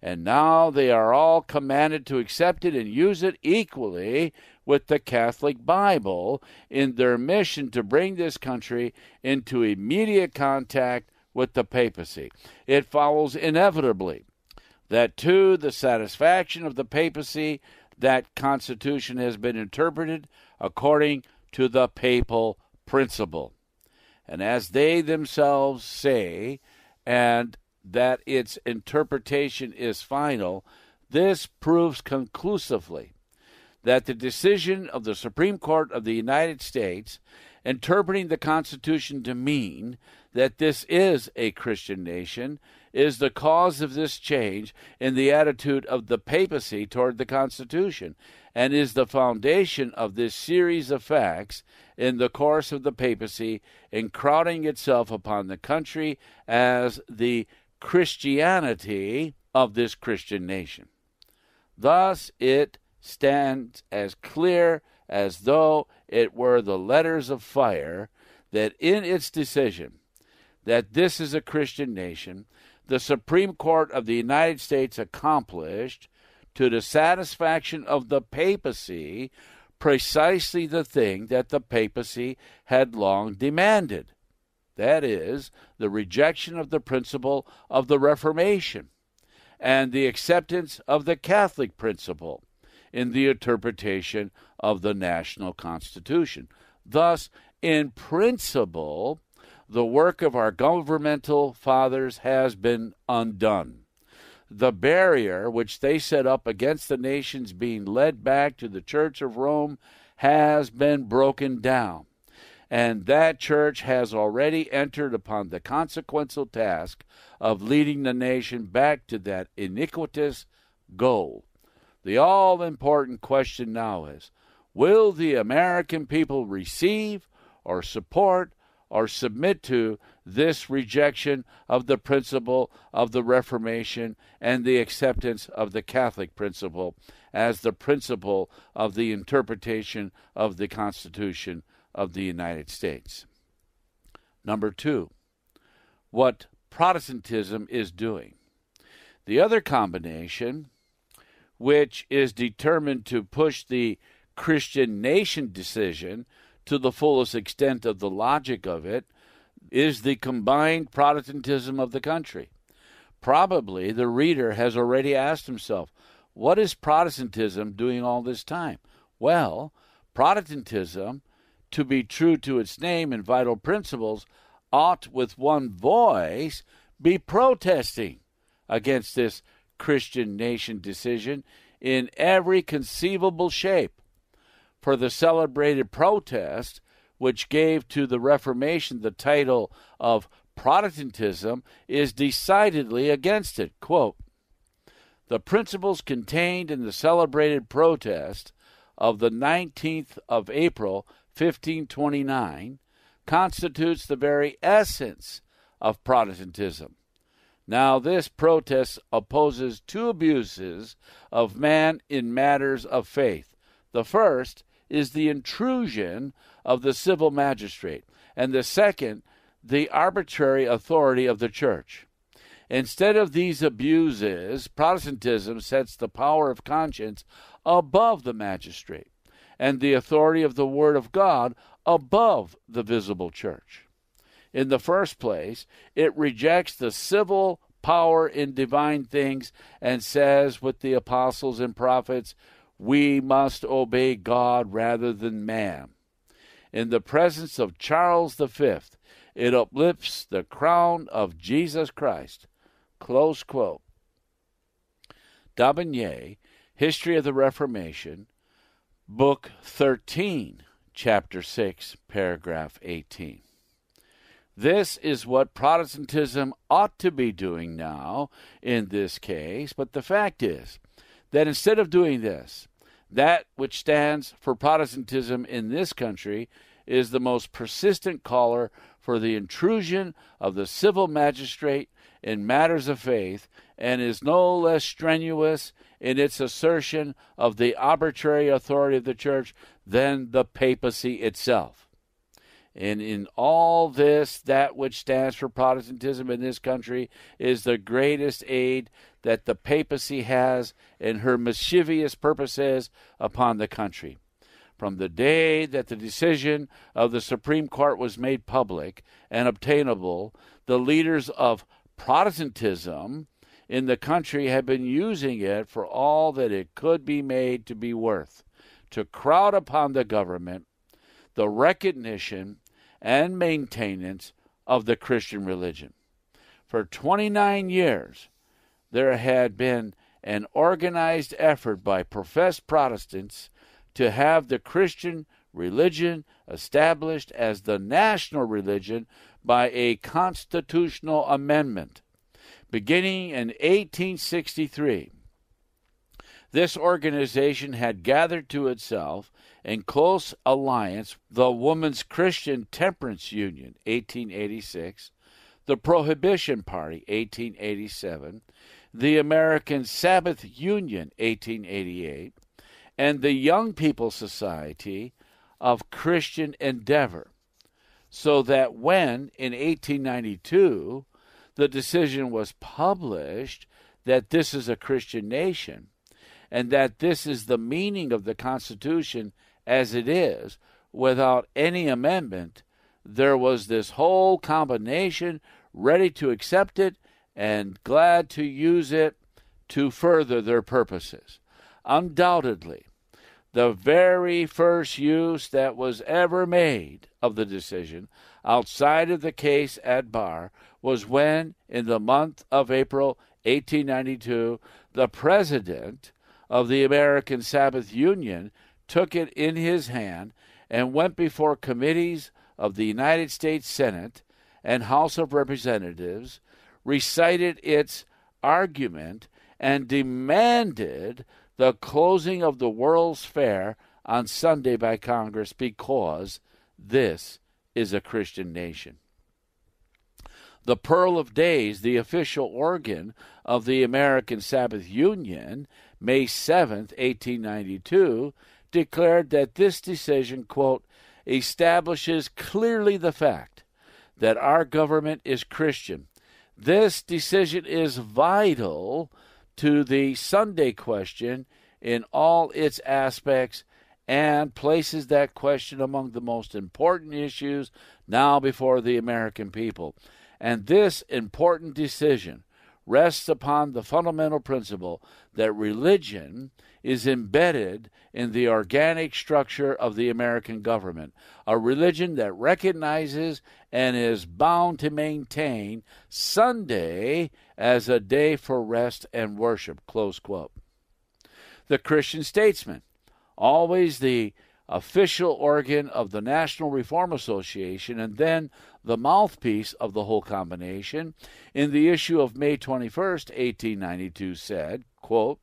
And now they are all commanded to accept it and use it equally with the Catholic Bible in their mission to bring this country into immediate contact with the papacy. It follows inevitably that to the satisfaction of the papacy, that constitution has been interpreted according to the papal principle. And as they themselves say, and that its interpretation is final, this proves conclusively that the decision of the Supreme Court of the United States interpreting the Constitution to mean that this is a Christian nation is the cause of this change in the attitude of the papacy toward the Constitution, and is the foundation of this series of facts in the course of the papacy in crowding itself upon the country as the Christianity of this Christian nation. Thus it stands as clear as though it were the letters of fire that in its decision that this is a Christian nation, the Supreme Court of the United States accomplished to the satisfaction of the papacy precisely the thing that the papacy had long demanded that is, the rejection of the principle of the Reformation, and the acceptance of the Catholic principle in the interpretation of the national constitution. Thus, in principle, the work of our governmental fathers has been undone. The barrier which they set up against the nations being led back to the Church of Rome has been broken down, and that church has already entered upon the consequential task of leading the nation back to that iniquitous goal. The all important question now is will the American people receive or support or submit to this rejection of the principle of the Reformation and the acceptance of the Catholic principle as the principle of the interpretation of the Constitution of the United States. Number two, what Protestantism is doing. The other combination, which is determined to push the Christian nation decision to the fullest extent of the logic of it is the combined Protestantism of the country. Probably the reader has already asked himself, what is Protestantism doing all this time? Well, Protestantism, to be true to its name and vital principles, ought with one voice be protesting against this Christian nation decision in every conceivable shape for the celebrated protest, which gave to the Reformation the title of Protestantism, is decidedly against it. Quote, the principles contained in the celebrated protest of the 19th of April, 1529, constitutes the very essence of Protestantism. Now, this protest opposes two abuses of man in matters of faith. The first is the intrusion of the civil magistrate, and the second, the arbitrary authority of the church. Instead of these abuses, Protestantism sets the power of conscience above the magistrate and the authority of the Word of God above the visible church. In the first place, it rejects the civil power in divine things and says with the apostles and prophets, we must obey God rather than man. In the presence of Charles V, it uplifts the crown of Jesus Christ. Close quote. D'Aubigné, History of the Reformation, Book 13, Chapter 6, Paragraph 18. This is what Protestantism ought to be doing now in this case, but the fact is that instead of doing this, that which stands for Protestantism in this country is the most persistent caller for the intrusion of the civil magistrate in matters of faith and is no less strenuous in its assertion of the arbitrary authority of the church than the papacy itself. And in all this, that which stands for Protestantism in this country is the greatest aid that the papacy has in her mischievous purposes upon the country. From the day that the decision of the Supreme Court was made public and obtainable, the leaders of Protestantism in the country have been using it for all that it could be made to be worth to crowd upon the government the recognition and maintenance of the Christian religion. For 29 years, there had been an organized effort by professed Protestants to have the Christian religion established as the national religion by a constitutional amendment. Beginning in 1863, this organization had gathered to itself in close alliance the Women's Christian Temperance Union, 1886, the Prohibition Party, 1887, the American Sabbath Union, 1888, and the Young People Society of Christian Endeavor, so that when, in 1892, the decision was published that this is a Christian nation and that this is the meaning of the Constitution as it is, without any amendment, there was this whole combination ready to accept it and glad to use it to further their purposes. Undoubtedly, the very first use that was ever made of the decision outside of the case at bar was when, in the month of April 1892, the president of the American Sabbath Union took it in his hand and went before committees of the United States Senate and House of Representatives, recited its argument, and demanded the closing of the World's Fair on Sunday by Congress because this is a Christian nation. The Pearl of Days, the official organ of the American Sabbath Union, May 7, 1892, declared that this decision, quote, establishes clearly the fact that our government is Christian. This decision is vital to the Sunday question in all its aspects and places that question among the most important issues now before the American people. And this important decision rests upon the fundamental principle that religion is embedded in the organic structure of the American government, a religion that recognizes and is bound to maintain Sunday as a day for rest and worship. Close quote. The Christian statesman, always the official organ of the National Reform Association and then the mouthpiece of the whole combination, in the issue of May 21, 1892, said, quote,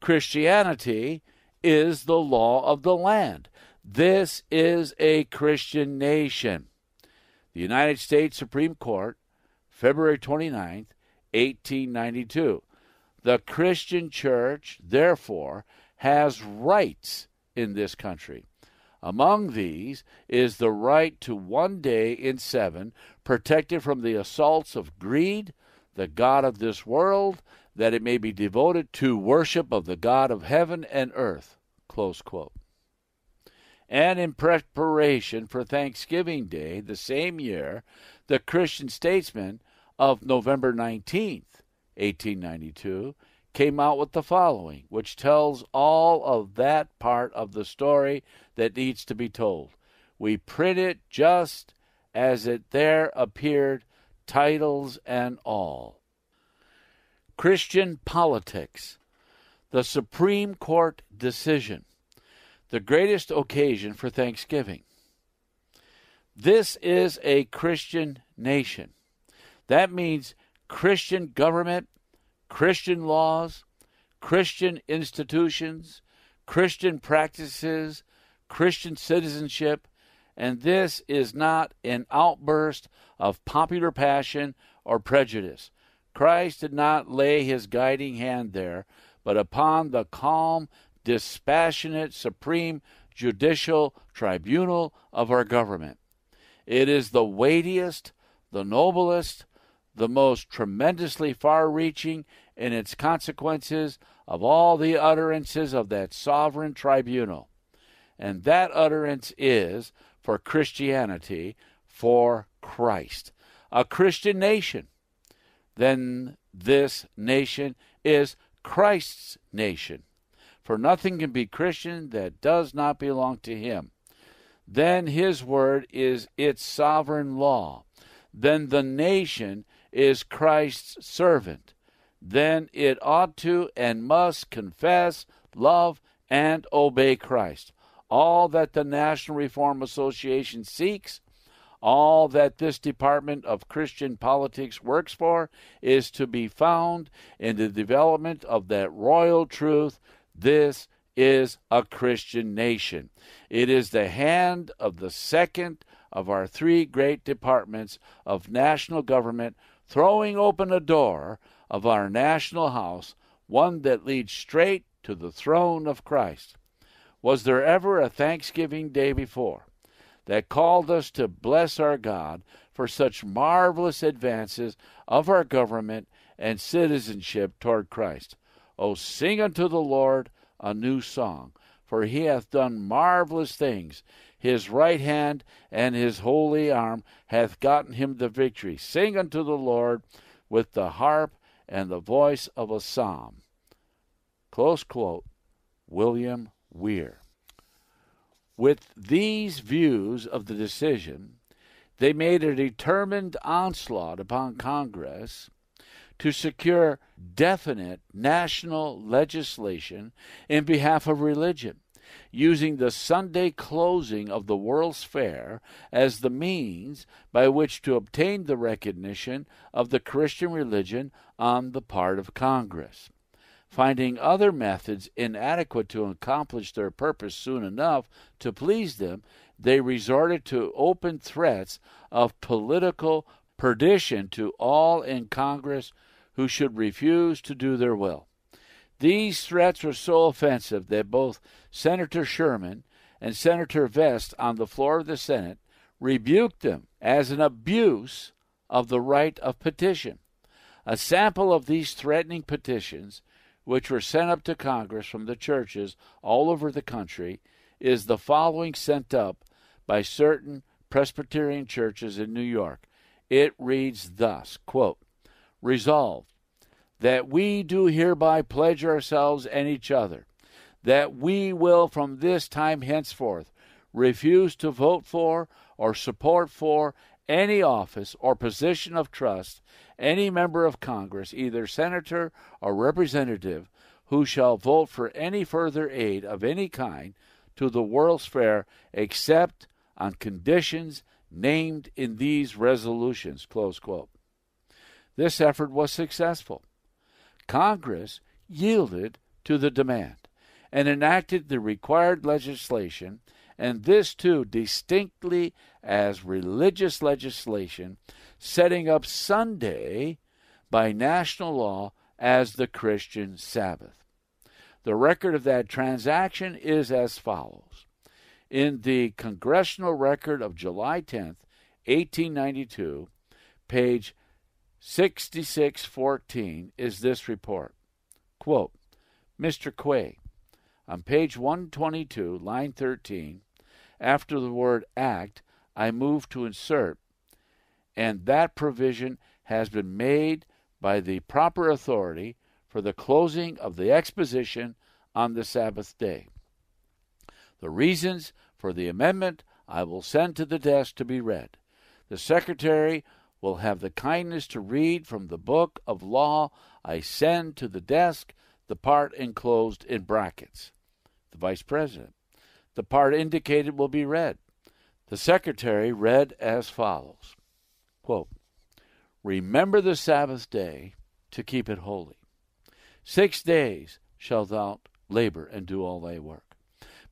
Christianity is the law of the land. This is a Christian nation. The United States Supreme Court, February 29, 1892. The Christian church, therefore, has rights in this country. Among these is the right to one day in seven, protected from the assaults of greed, the God of this world, that it may be devoted to worship of the God of heaven and earth. And in preparation for Thanksgiving Day the same year, the Christian Statesman of November 19th, 1892, came out with the following, which tells all of that part of the story that needs to be told. We print it just as it there appeared, titles and all. Christian politics, the Supreme Court decision, the greatest occasion for Thanksgiving. This is a Christian nation. That means Christian government, Christian laws, Christian institutions, Christian practices, Christian citizenship, and this is not an outburst of popular passion or prejudice. Christ did not lay his guiding hand there, but upon the calm, dispassionate, supreme judicial tribunal of our government. It is the weightiest, the noblest, the most tremendously far reaching in its consequences of all the utterances of that sovereign tribunal. And that utterance is for Christianity, for Christ. A Christian nation then this nation is Christ's nation. For nothing can be Christian that does not belong to him. Then his word is its sovereign law. Then the nation is Christ's servant. Then it ought to and must confess, love, and obey Christ. All that the National Reform Association seeks all that this Department of Christian Politics works for is to be found in the development of that royal truth. This is a Christian nation. It is the hand of the second of our three great departments of national government throwing open a door of our national house, one that leads straight to the throne of Christ. Was there ever a Thanksgiving Day before? that called us to bless our God for such marvelous advances of our government and citizenship toward Christ. O sing unto the Lord a new song, for he hath done marvelous things. His right hand and his holy arm hath gotten him the victory. Sing unto the Lord with the harp and the voice of a psalm. Close quote. William Weir. With these views of the decision, they made a determined onslaught upon Congress to secure definite national legislation in behalf of religion, using the Sunday closing of the World's Fair as the means by which to obtain the recognition of the Christian religion on the part of Congress. Finding other methods inadequate to accomplish their purpose soon enough to please them, they resorted to open threats of political perdition to all in Congress who should refuse to do their will. These threats were so offensive that both Senator Sherman and Senator Vest on the floor of the Senate rebuked them as an abuse of the right of petition. A sample of these threatening petitions, which were sent up to Congress from the churches all over the country, is the following sent up by certain Presbyterian churches in New York. It reads thus quote, Resolved that we do hereby pledge ourselves and each other that we will from this time henceforth refuse to vote for or support for any office or position of trust any member of Congress, either senator or representative, who shall vote for any further aid of any kind to the World's Fair except on conditions named in these resolutions. This effort was successful. Congress yielded to the demand and enacted the required legislation, and this too distinctly as religious legislation, setting up Sunday by national law as the Christian Sabbath. The record of that transaction is as follows. In the Congressional Record of July 10, 1892, page 6614 is this report. Quote, Mr. Quay, on page 122, line 13, after the word act, I move to insert, and that provision has been made by the proper authority for the closing of the exposition on the Sabbath day. The reasons for the amendment I will send to the desk to be read. The Secretary will have the kindness to read from the book of law I send to the desk the part enclosed in brackets. The Vice President. The part indicated will be read. The Secretary read as follows Quote, Remember the Sabbath day to keep it holy. Six days shalt thou labor and do all thy work.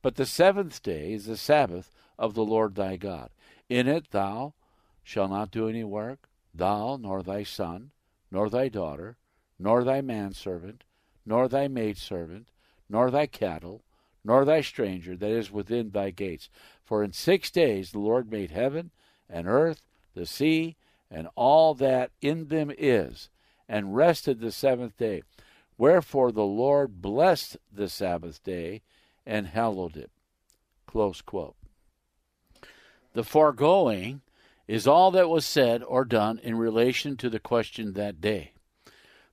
But the seventh day is the Sabbath of the Lord thy God. In it thou shall not do any work, thou, nor thy son, nor thy daughter, nor thy manservant, nor thy maidservant, nor thy cattle, nor thy stranger that is within thy gates. For in six days the Lord made heaven and earth, the sea, and all that in them is, and rested the seventh day. Wherefore the Lord blessed the Sabbath day and hallowed it. Close quote. The foregoing is all that was said or done in relation to the question that day.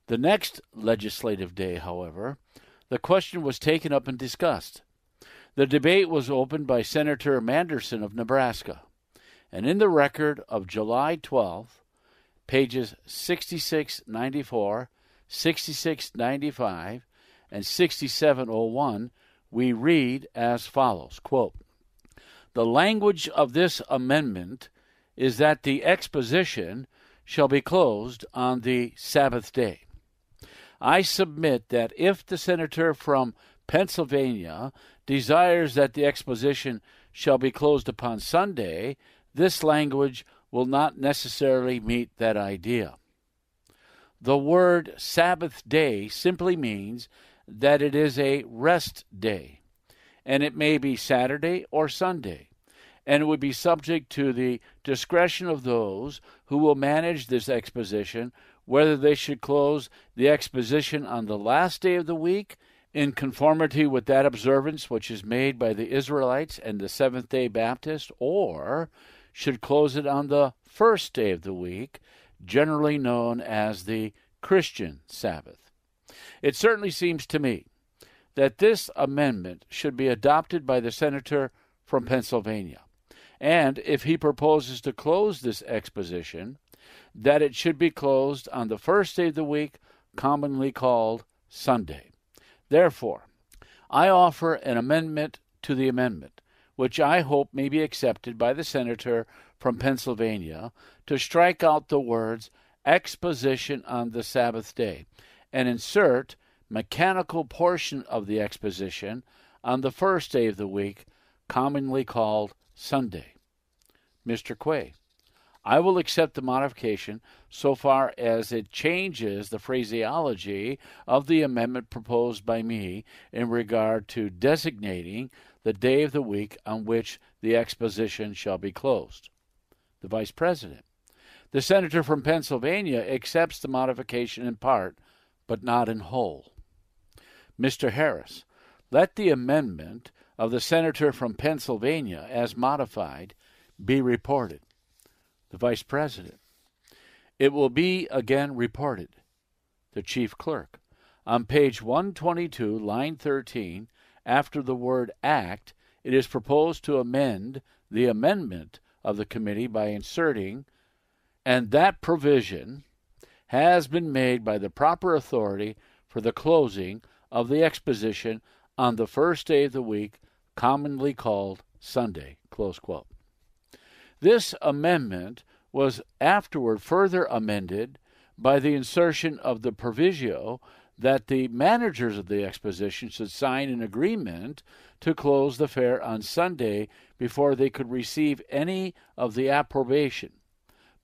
The next legislative day, however, the question was taken up and discussed. The debate was opened by Senator Manderson of Nebraska, and in the record of July 12, pages 6694, 6695, and 6701, we read as follows quote, The language of this amendment is that the exposition shall be closed on the Sabbath day. I submit that if the senator from Pennsylvania desires that the exposition shall be closed upon Sunday, this language will not necessarily meet that idea. The word Sabbath day simply means that it is a rest day, and it may be Saturday or Sunday and it would be subject to the discretion of those who will manage this exposition whether they should close the exposition on the last day of the week in conformity with that observance which is made by the Israelites and the Seventh day Baptist, or should close it on the first day of the week, generally known as the Christian Sabbath. It certainly seems to me that this amendment should be adopted by the senator from Pennsylvania, and if he proposes to close this exposition, that it should be closed on the first day of the week, commonly called Sunday. Therefore, I offer an amendment to the amendment, which I hope may be accepted by the senator from Pennsylvania, to strike out the words exposition on the Sabbath day and insert mechanical portion of the exposition on the first day of the week, commonly called Sunday. Mr. Quay. I will accept the modification so far as it changes the phraseology of the amendment proposed by me in regard to designating the day of the week on which the exposition shall be closed. The Vice President. The Senator from Pennsylvania accepts the modification in part, but not in whole. Mr. Harris, let the amendment of the Senator from Pennsylvania, as modified, be reported. The Vice President. It will be again reported. The Chief Clerk. On page 122, line 13, after the word act, it is proposed to amend the amendment of the committee by inserting, and that provision has been made by the proper authority for the closing of the exposition on the first day of the week, commonly called Sunday. This amendment was afterward further amended by the insertion of the proviso that the managers of the exposition should sign an agreement to close the fair on Sunday before they could receive any of the approbation.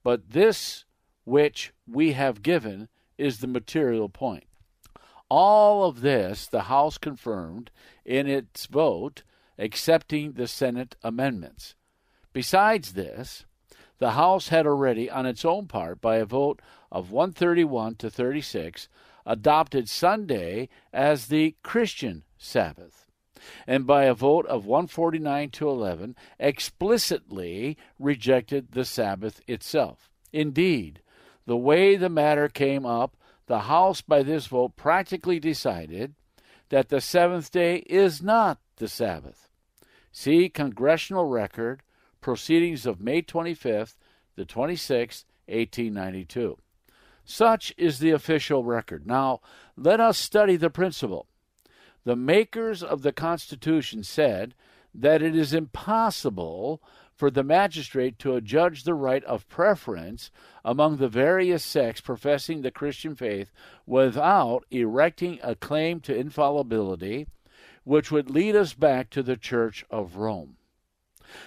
But this which we have given is the material point. All of this the House confirmed in its vote accepting the Senate amendments. Besides this, the House had already, on its own part, by a vote of 131 to 36, adopted Sunday as the Christian Sabbath, and by a vote of 149 to 11, explicitly rejected the Sabbath itself. Indeed, the way the matter came up, the House by this vote practically decided that the seventh day is not the Sabbath. See Congressional Record, Proceedings of May 25th, the 26th, 1892. Such is the official record. Now, let us study the principle. The makers of the Constitution said that it is impossible for the magistrate to adjudge the right of preference among the various sects professing the Christian faith without erecting a claim to infallibility, which would lead us back to the Church of Rome.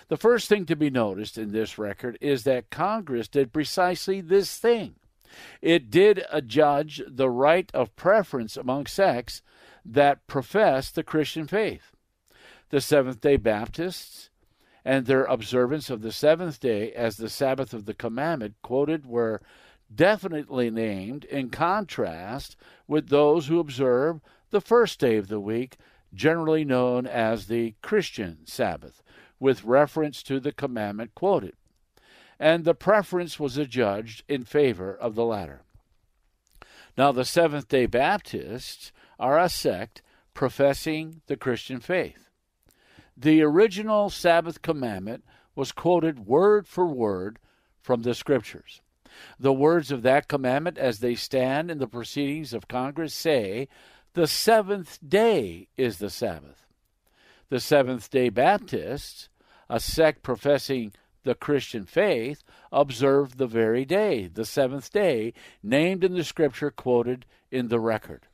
The first thing to be noticed in this record is that Congress did precisely this thing. It did adjudge the right of preference among sects that profess the Christian faith. The Seventh day Baptists and their observance of the seventh day as the Sabbath of the commandment quoted were definitely named in contrast with those who observe the first day of the week, generally known as the Christian Sabbath, with reference to the commandment quoted and the preference was adjudged in favor of the latter. Now, the Seventh day Baptists are a sect professing the Christian faith. The original Sabbath commandment was quoted word for word from the Scriptures. The words of that commandment, as they stand in the proceedings of Congress, say, The seventh day is the Sabbath. The Seventh day Baptists, a sect professing the Christian faith, observed the very day, the seventh day, named in the scripture quoted in the record.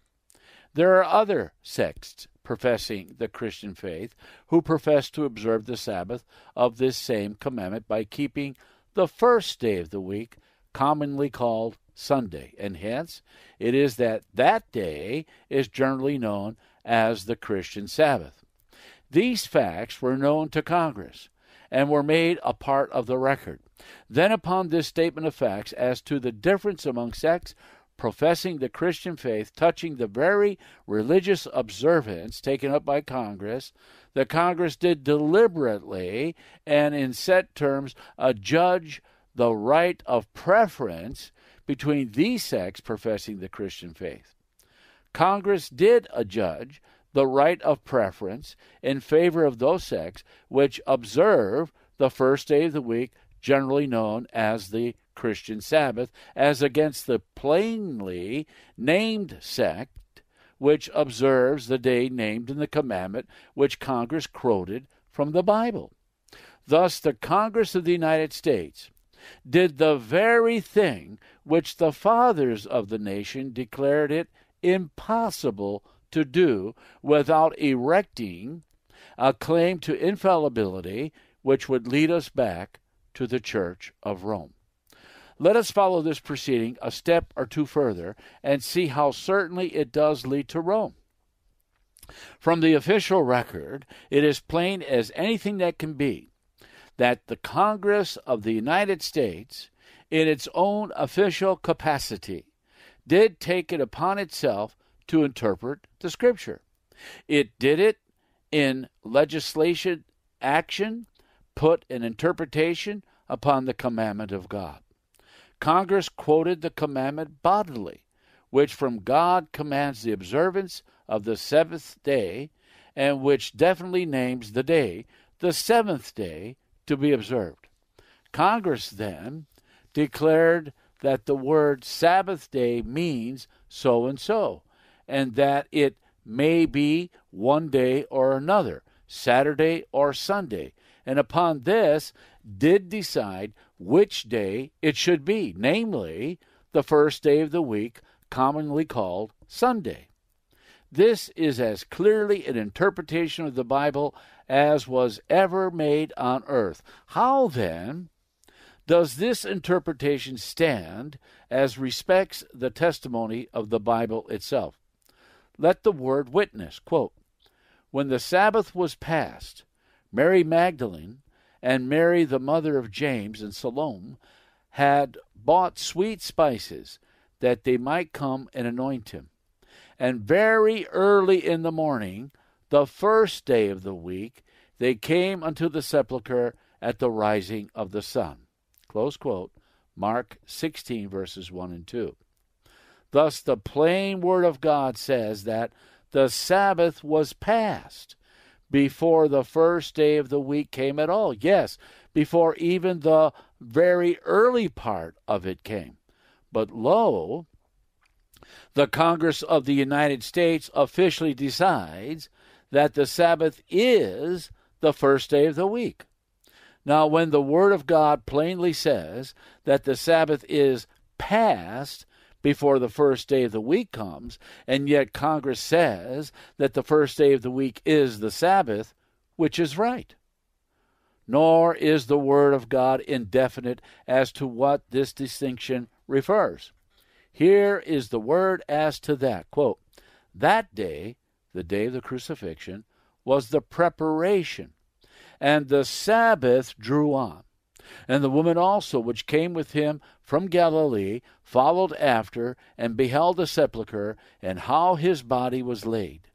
There are other sects professing the Christian faith who profess to observe the Sabbath of this same commandment by keeping the first day of the week, commonly called Sunday, and hence it is that that day is generally known as the Christian Sabbath. These facts were known to Congress and were made a part of the record. Then, upon this statement of facts as to the difference among sects professing the Christian faith touching the very religious observance taken up by Congress, the Congress did deliberately and in set terms adjudge the right of preference between these sects professing the Christian faith. Congress did adjudge the right of preference in favor of those sects which observe the first day of the week, generally known as the Christian Sabbath, as against the plainly named sect which observes the day named in the commandment which Congress quoted from the Bible. Thus, the Congress of the United States did the very thing which the fathers of the nation declared it impossible to do without erecting a claim to infallibility which would lead us back to the Church of Rome. Let us follow this proceeding a step or two further and see how certainly it does lead to Rome. From the official record, it is plain as anything that can be that the Congress of the United States, in its own official capacity, did take it upon itself to interpret the Scripture. It did it in legislation action, put an interpretation upon the commandment of God. Congress quoted the commandment bodily, which from God commands the observance of the seventh day, and which definitely names the day, the seventh day, to be observed. Congress then declared that the word Sabbath day means so and so, and that it may be one day or another, Saturday or Sunday, and upon this did decide which day it should be, namely, the first day of the week, commonly called Sunday. This is as clearly an interpretation of the Bible as was ever made on earth. How then does this interpretation stand as respects the testimony of the Bible itself? Let the word witness, quote, When the Sabbath was past, Mary Magdalene and Mary, the mother of James and Salome, had bought sweet spices that they might come and anoint him. And very early in the morning, the first day of the week, they came unto the sepulchre at the rising of the sun. Close quote. Mark 16, verses 1 and 2. Thus, the plain word of God says that the Sabbath was past before the first day of the week came at all. Yes, before even the very early part of it came. But lo, the Congress of the United States officially decides that the Sabbath is the first day of the week. Now, when the Word of God plainly says that the Sabbath is past before the first day of the week comes, and yet Congress says that the first day of the week is the Sabbath, which is right. Nor is the Word of God indefinite as to what this distinction refers. Here is the word as to that. Quote, that day, the day of the crucifixion, was the preparation, and the Sabbath drew on. And the woman also, which came with him from Galilee, followed after, and beheld the sepulchre, and how his body was laid.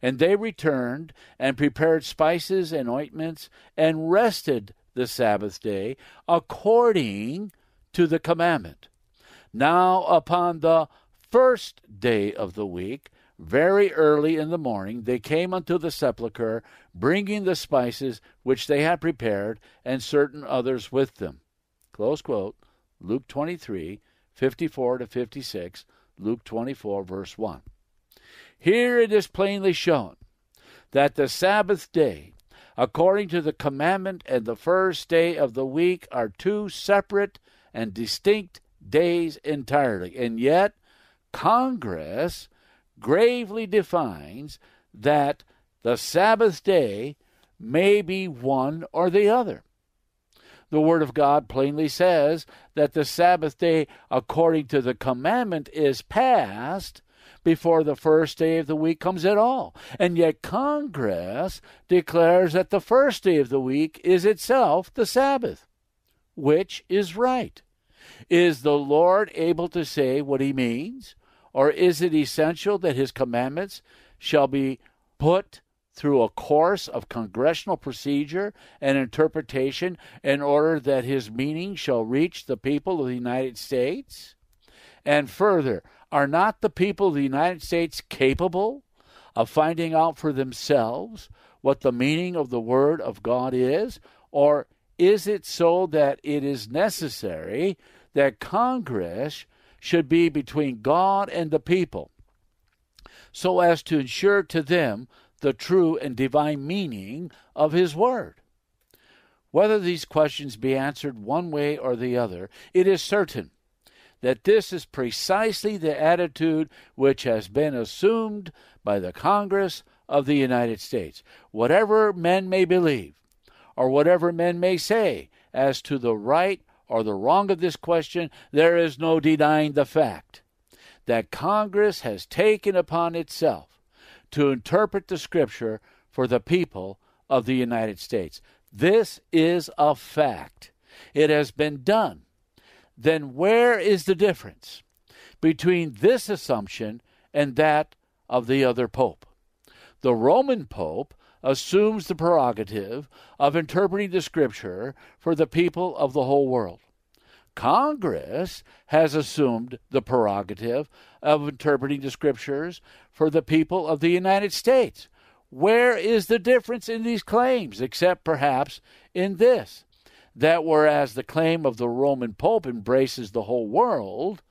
And they returned, and prepared spices and ointments, and rested the Sabbath day, according to the commandment. Now, upon the first day of the week, very early in the morning, they came unto the sepulchre, bringing the spices which they had prepared, and certain others with them. Close quote. Luke 23, 54 to 56, Luke 24, verse 1. Here it is plainly shown that the Sabbath day, according to the commandment, and the first day of the week are two separate and distinct days entirely. And yet, Congress gravely defines that the Sabbath day may be one or the other. The Word of God plainly says that the Sabbath day, according to the commandment, is past before the first day of the week comes at all. And yet Congress declares that the first day of the week is itself the Sabbath. Which is right? Is the Lord able to say what he means? Or is it essential that his commandments shall be put through a course of congressional procedure and interpretation in order that his meaning shall reach the people of the United States? And further, are not the people of the United States capable of finding out for themselves what the meaning of the Word of God is? Or is it so that it is necessary that Congress should be between God and the people so as to ensure to them the true and divine meaning of His Word? Whether these questions be answered one way or the other, it is certain that this is precisely the attitude which has been assumed by the Congress of the United States. Whatever men may believe, or whatever men may say as to the right or the wrong of this question, there is no denying the fact that Congress has taken upon itself to interpret the Scripture for the people of the United States. This is a fact. It has been done. Then where is the difference between this assumption and that of the other pope? The Roman pope assumes the prerogative of interpreting the Scripture for the people of the whole world. Congress has assumed the prerogative of interpreting the Scriptures for the people of the United States. Where is the difference in these claims, except perhaps in this? That whereas the claim of the Roman Pope embraces the whole world,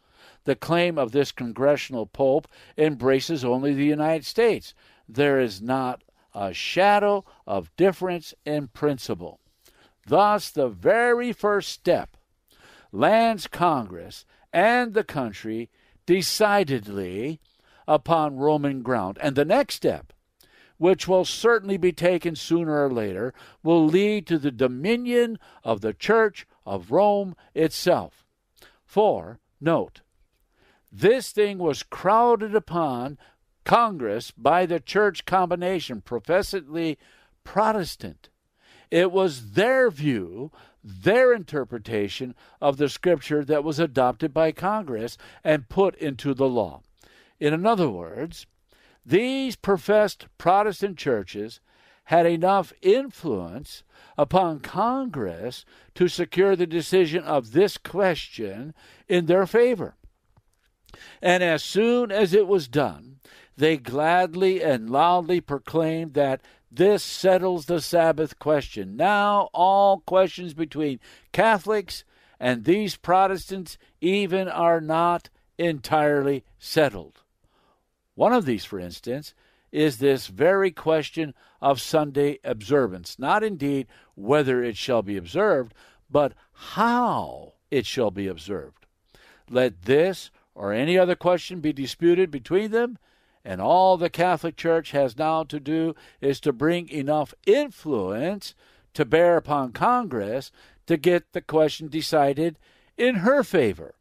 the claim of this congressional Pope embraces only the United States. There is not a shadow of difference in principle. Thus, the very first step lands Congress and the country decidedly upon Roman ground. And the next step which will certainly be taken sooner or later, will lead to the dominion of the Church of Rome itself. For, note, this thing was crowded upon Congress by the church combination, professedly Protestant. It was their view, their interpretation of the scripture that was adopted by Congress and put into the law. In other words, these professed Protestant churches had enough influence upon Congress to secure the decision of this question in their favor. And as soon as it was done, they gladly and loudly proclaimed that this settles the Sabbath question. Now, all questions between Catholics and these Protestants even are not entirely settled. One of these, for instance, is this very question of Sunday observance. Not indeed whether it shall be observed, but how it shall be observed. Let this or any other question be disputed between them, and all the Catholic Church has now to do is to bring enough influence to bear upon Congress to get the question decided in her favor.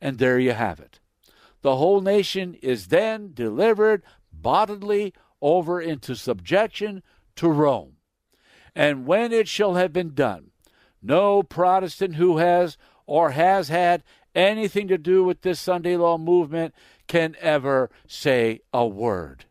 And there you have it the whole nation is then delivered bodily over into subjection to Rome. And when it shall have been done, no Protestant who has or has had anything to do with this Sunday law movement can ever say a word.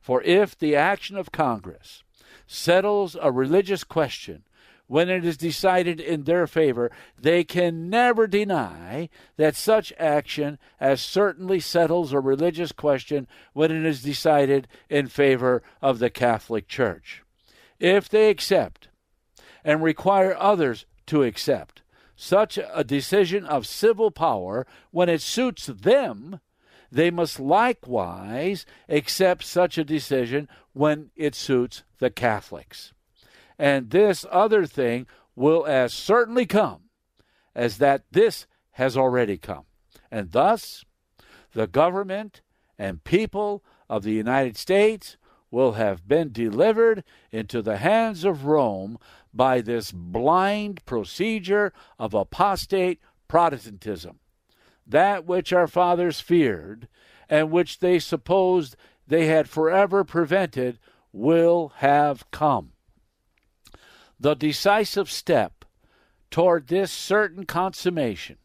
For if the action of Congress settles a religious question when it is decided in their favor, they can never deny that such action as certainly settles a religious question when it is decided in favor of the Catholic Church. If they accept and require others to accept such a decision of civil power when it suits them, they must likewise accept such a decision when it suits the Catholics and this other thing will as certainly come as that this has already come. And thus, the government and people of the United States will have been delivered into the hands of Rome by this blind procedure of apostate Protestantism. That which our fathers feared and which they supposed they had forever prevented will have come. The decisive step toward this certain consummation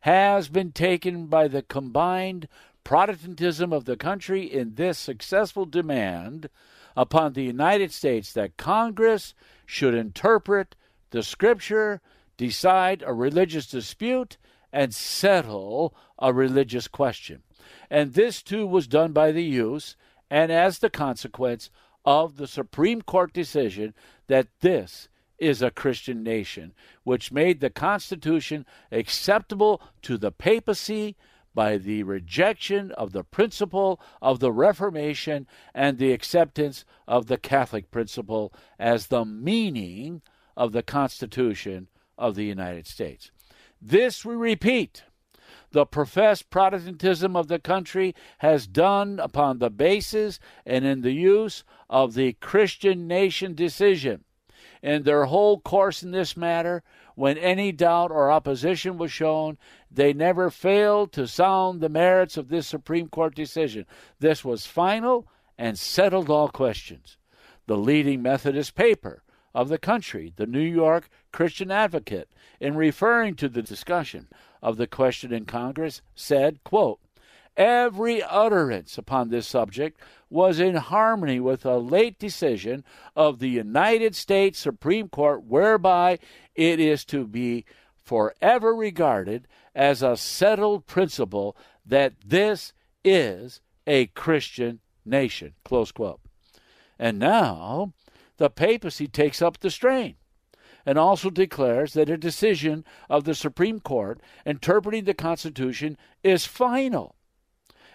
has been taken by the combined Protestantism of the country in this successful demand upon the United States that Congress should interpret the Scripture, decide a religious dispute, and settle a religious question. And this too was done by the use and as the consequence of the Supreme Court decision that this is a Christian nation, which made the Constitution acceptable to the papacy by the rejection of the principle of the Reformation and the acceptance of the Catholic principle as the meaning of the Constitution of the United States. This, we repeat, the professed Protestantism of the country has done upon the basis and in the use of the Christian nation decision. In their whole course in this matter, when any doubt or opposition was shown, they never failed to sound the merits of this Supreme Court decision. This was final and settled all questions. The leading Methodist paper of the country, the New York Christian Advocate, in referring to the discussion of the question in Congress, said, quote, Every utterance upon this subject was in harmony with a late decision of the United States Supreme Court, whereby it is to be forever regarded as a settled principle that this is a Christian nation. Close quote. And now the papacy takes up the strain and also declares that a decision of the Supreme Court interpreting the Constitution is final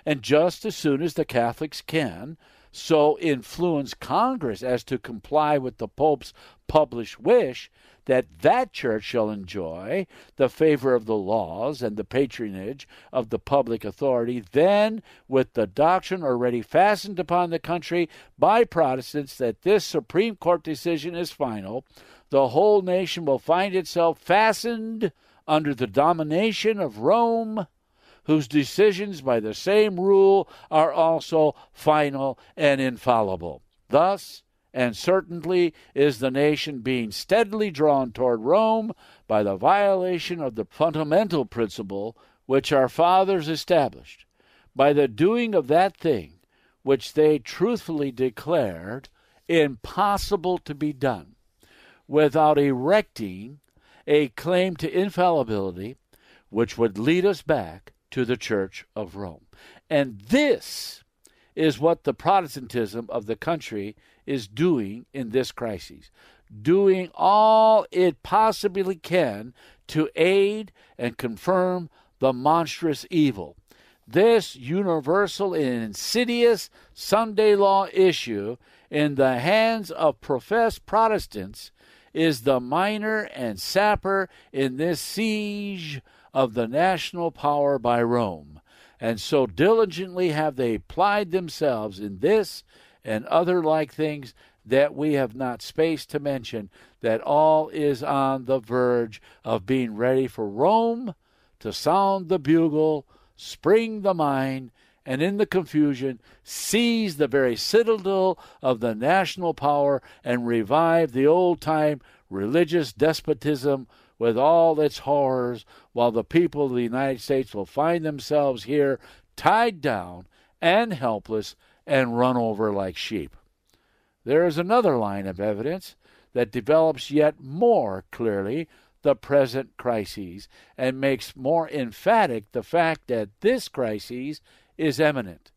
and just as soon as the Catholics can so influence Congress as to comply with the Pope's published wish that that church shall enjoy the favor of the laws and the patronage of the public authority, then, with the doctrine already fastened upon the country by Protestants that this Supreme Court decision is final, the whole nation will find itself fastened under the domination of Rome whose decisions by the same rule are also final and infallible. Thus, and certainly is the nation being steadily drawn toward Rome by the violation of the fundamental principle which our fathers established, by the doing of that thing which they truthfully declared impossible to be done, without erecting a claim to infallibility which would lead us back to the Church of Rome. And this is what the Protestantism of the country is doing in this crisis, doing all it possibly can to aid and confirm the monstrous evil. This universal and insidious Sunday law issue in the hands of professed Protestants is the miner and sapper in this siege of the national power by Rome, and so diligently have they plied themselves in this and other like things that we have not space to mention, that all is on the verge of being ready for Rome to sound the bugle, spring the mine, and in the confusion seize the very citadel of the national power and revive the old time religious despotism with all its horrors, while the people of the United States will find themselves here tied down and helpless and run over like sheep. There is another line of evidence that develops yet more clearly the present crises and makes more emphatic the fact that this crisis is imminent.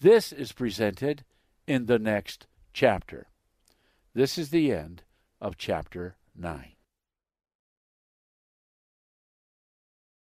This is presented in the next chapter. This is the end of chapter 9.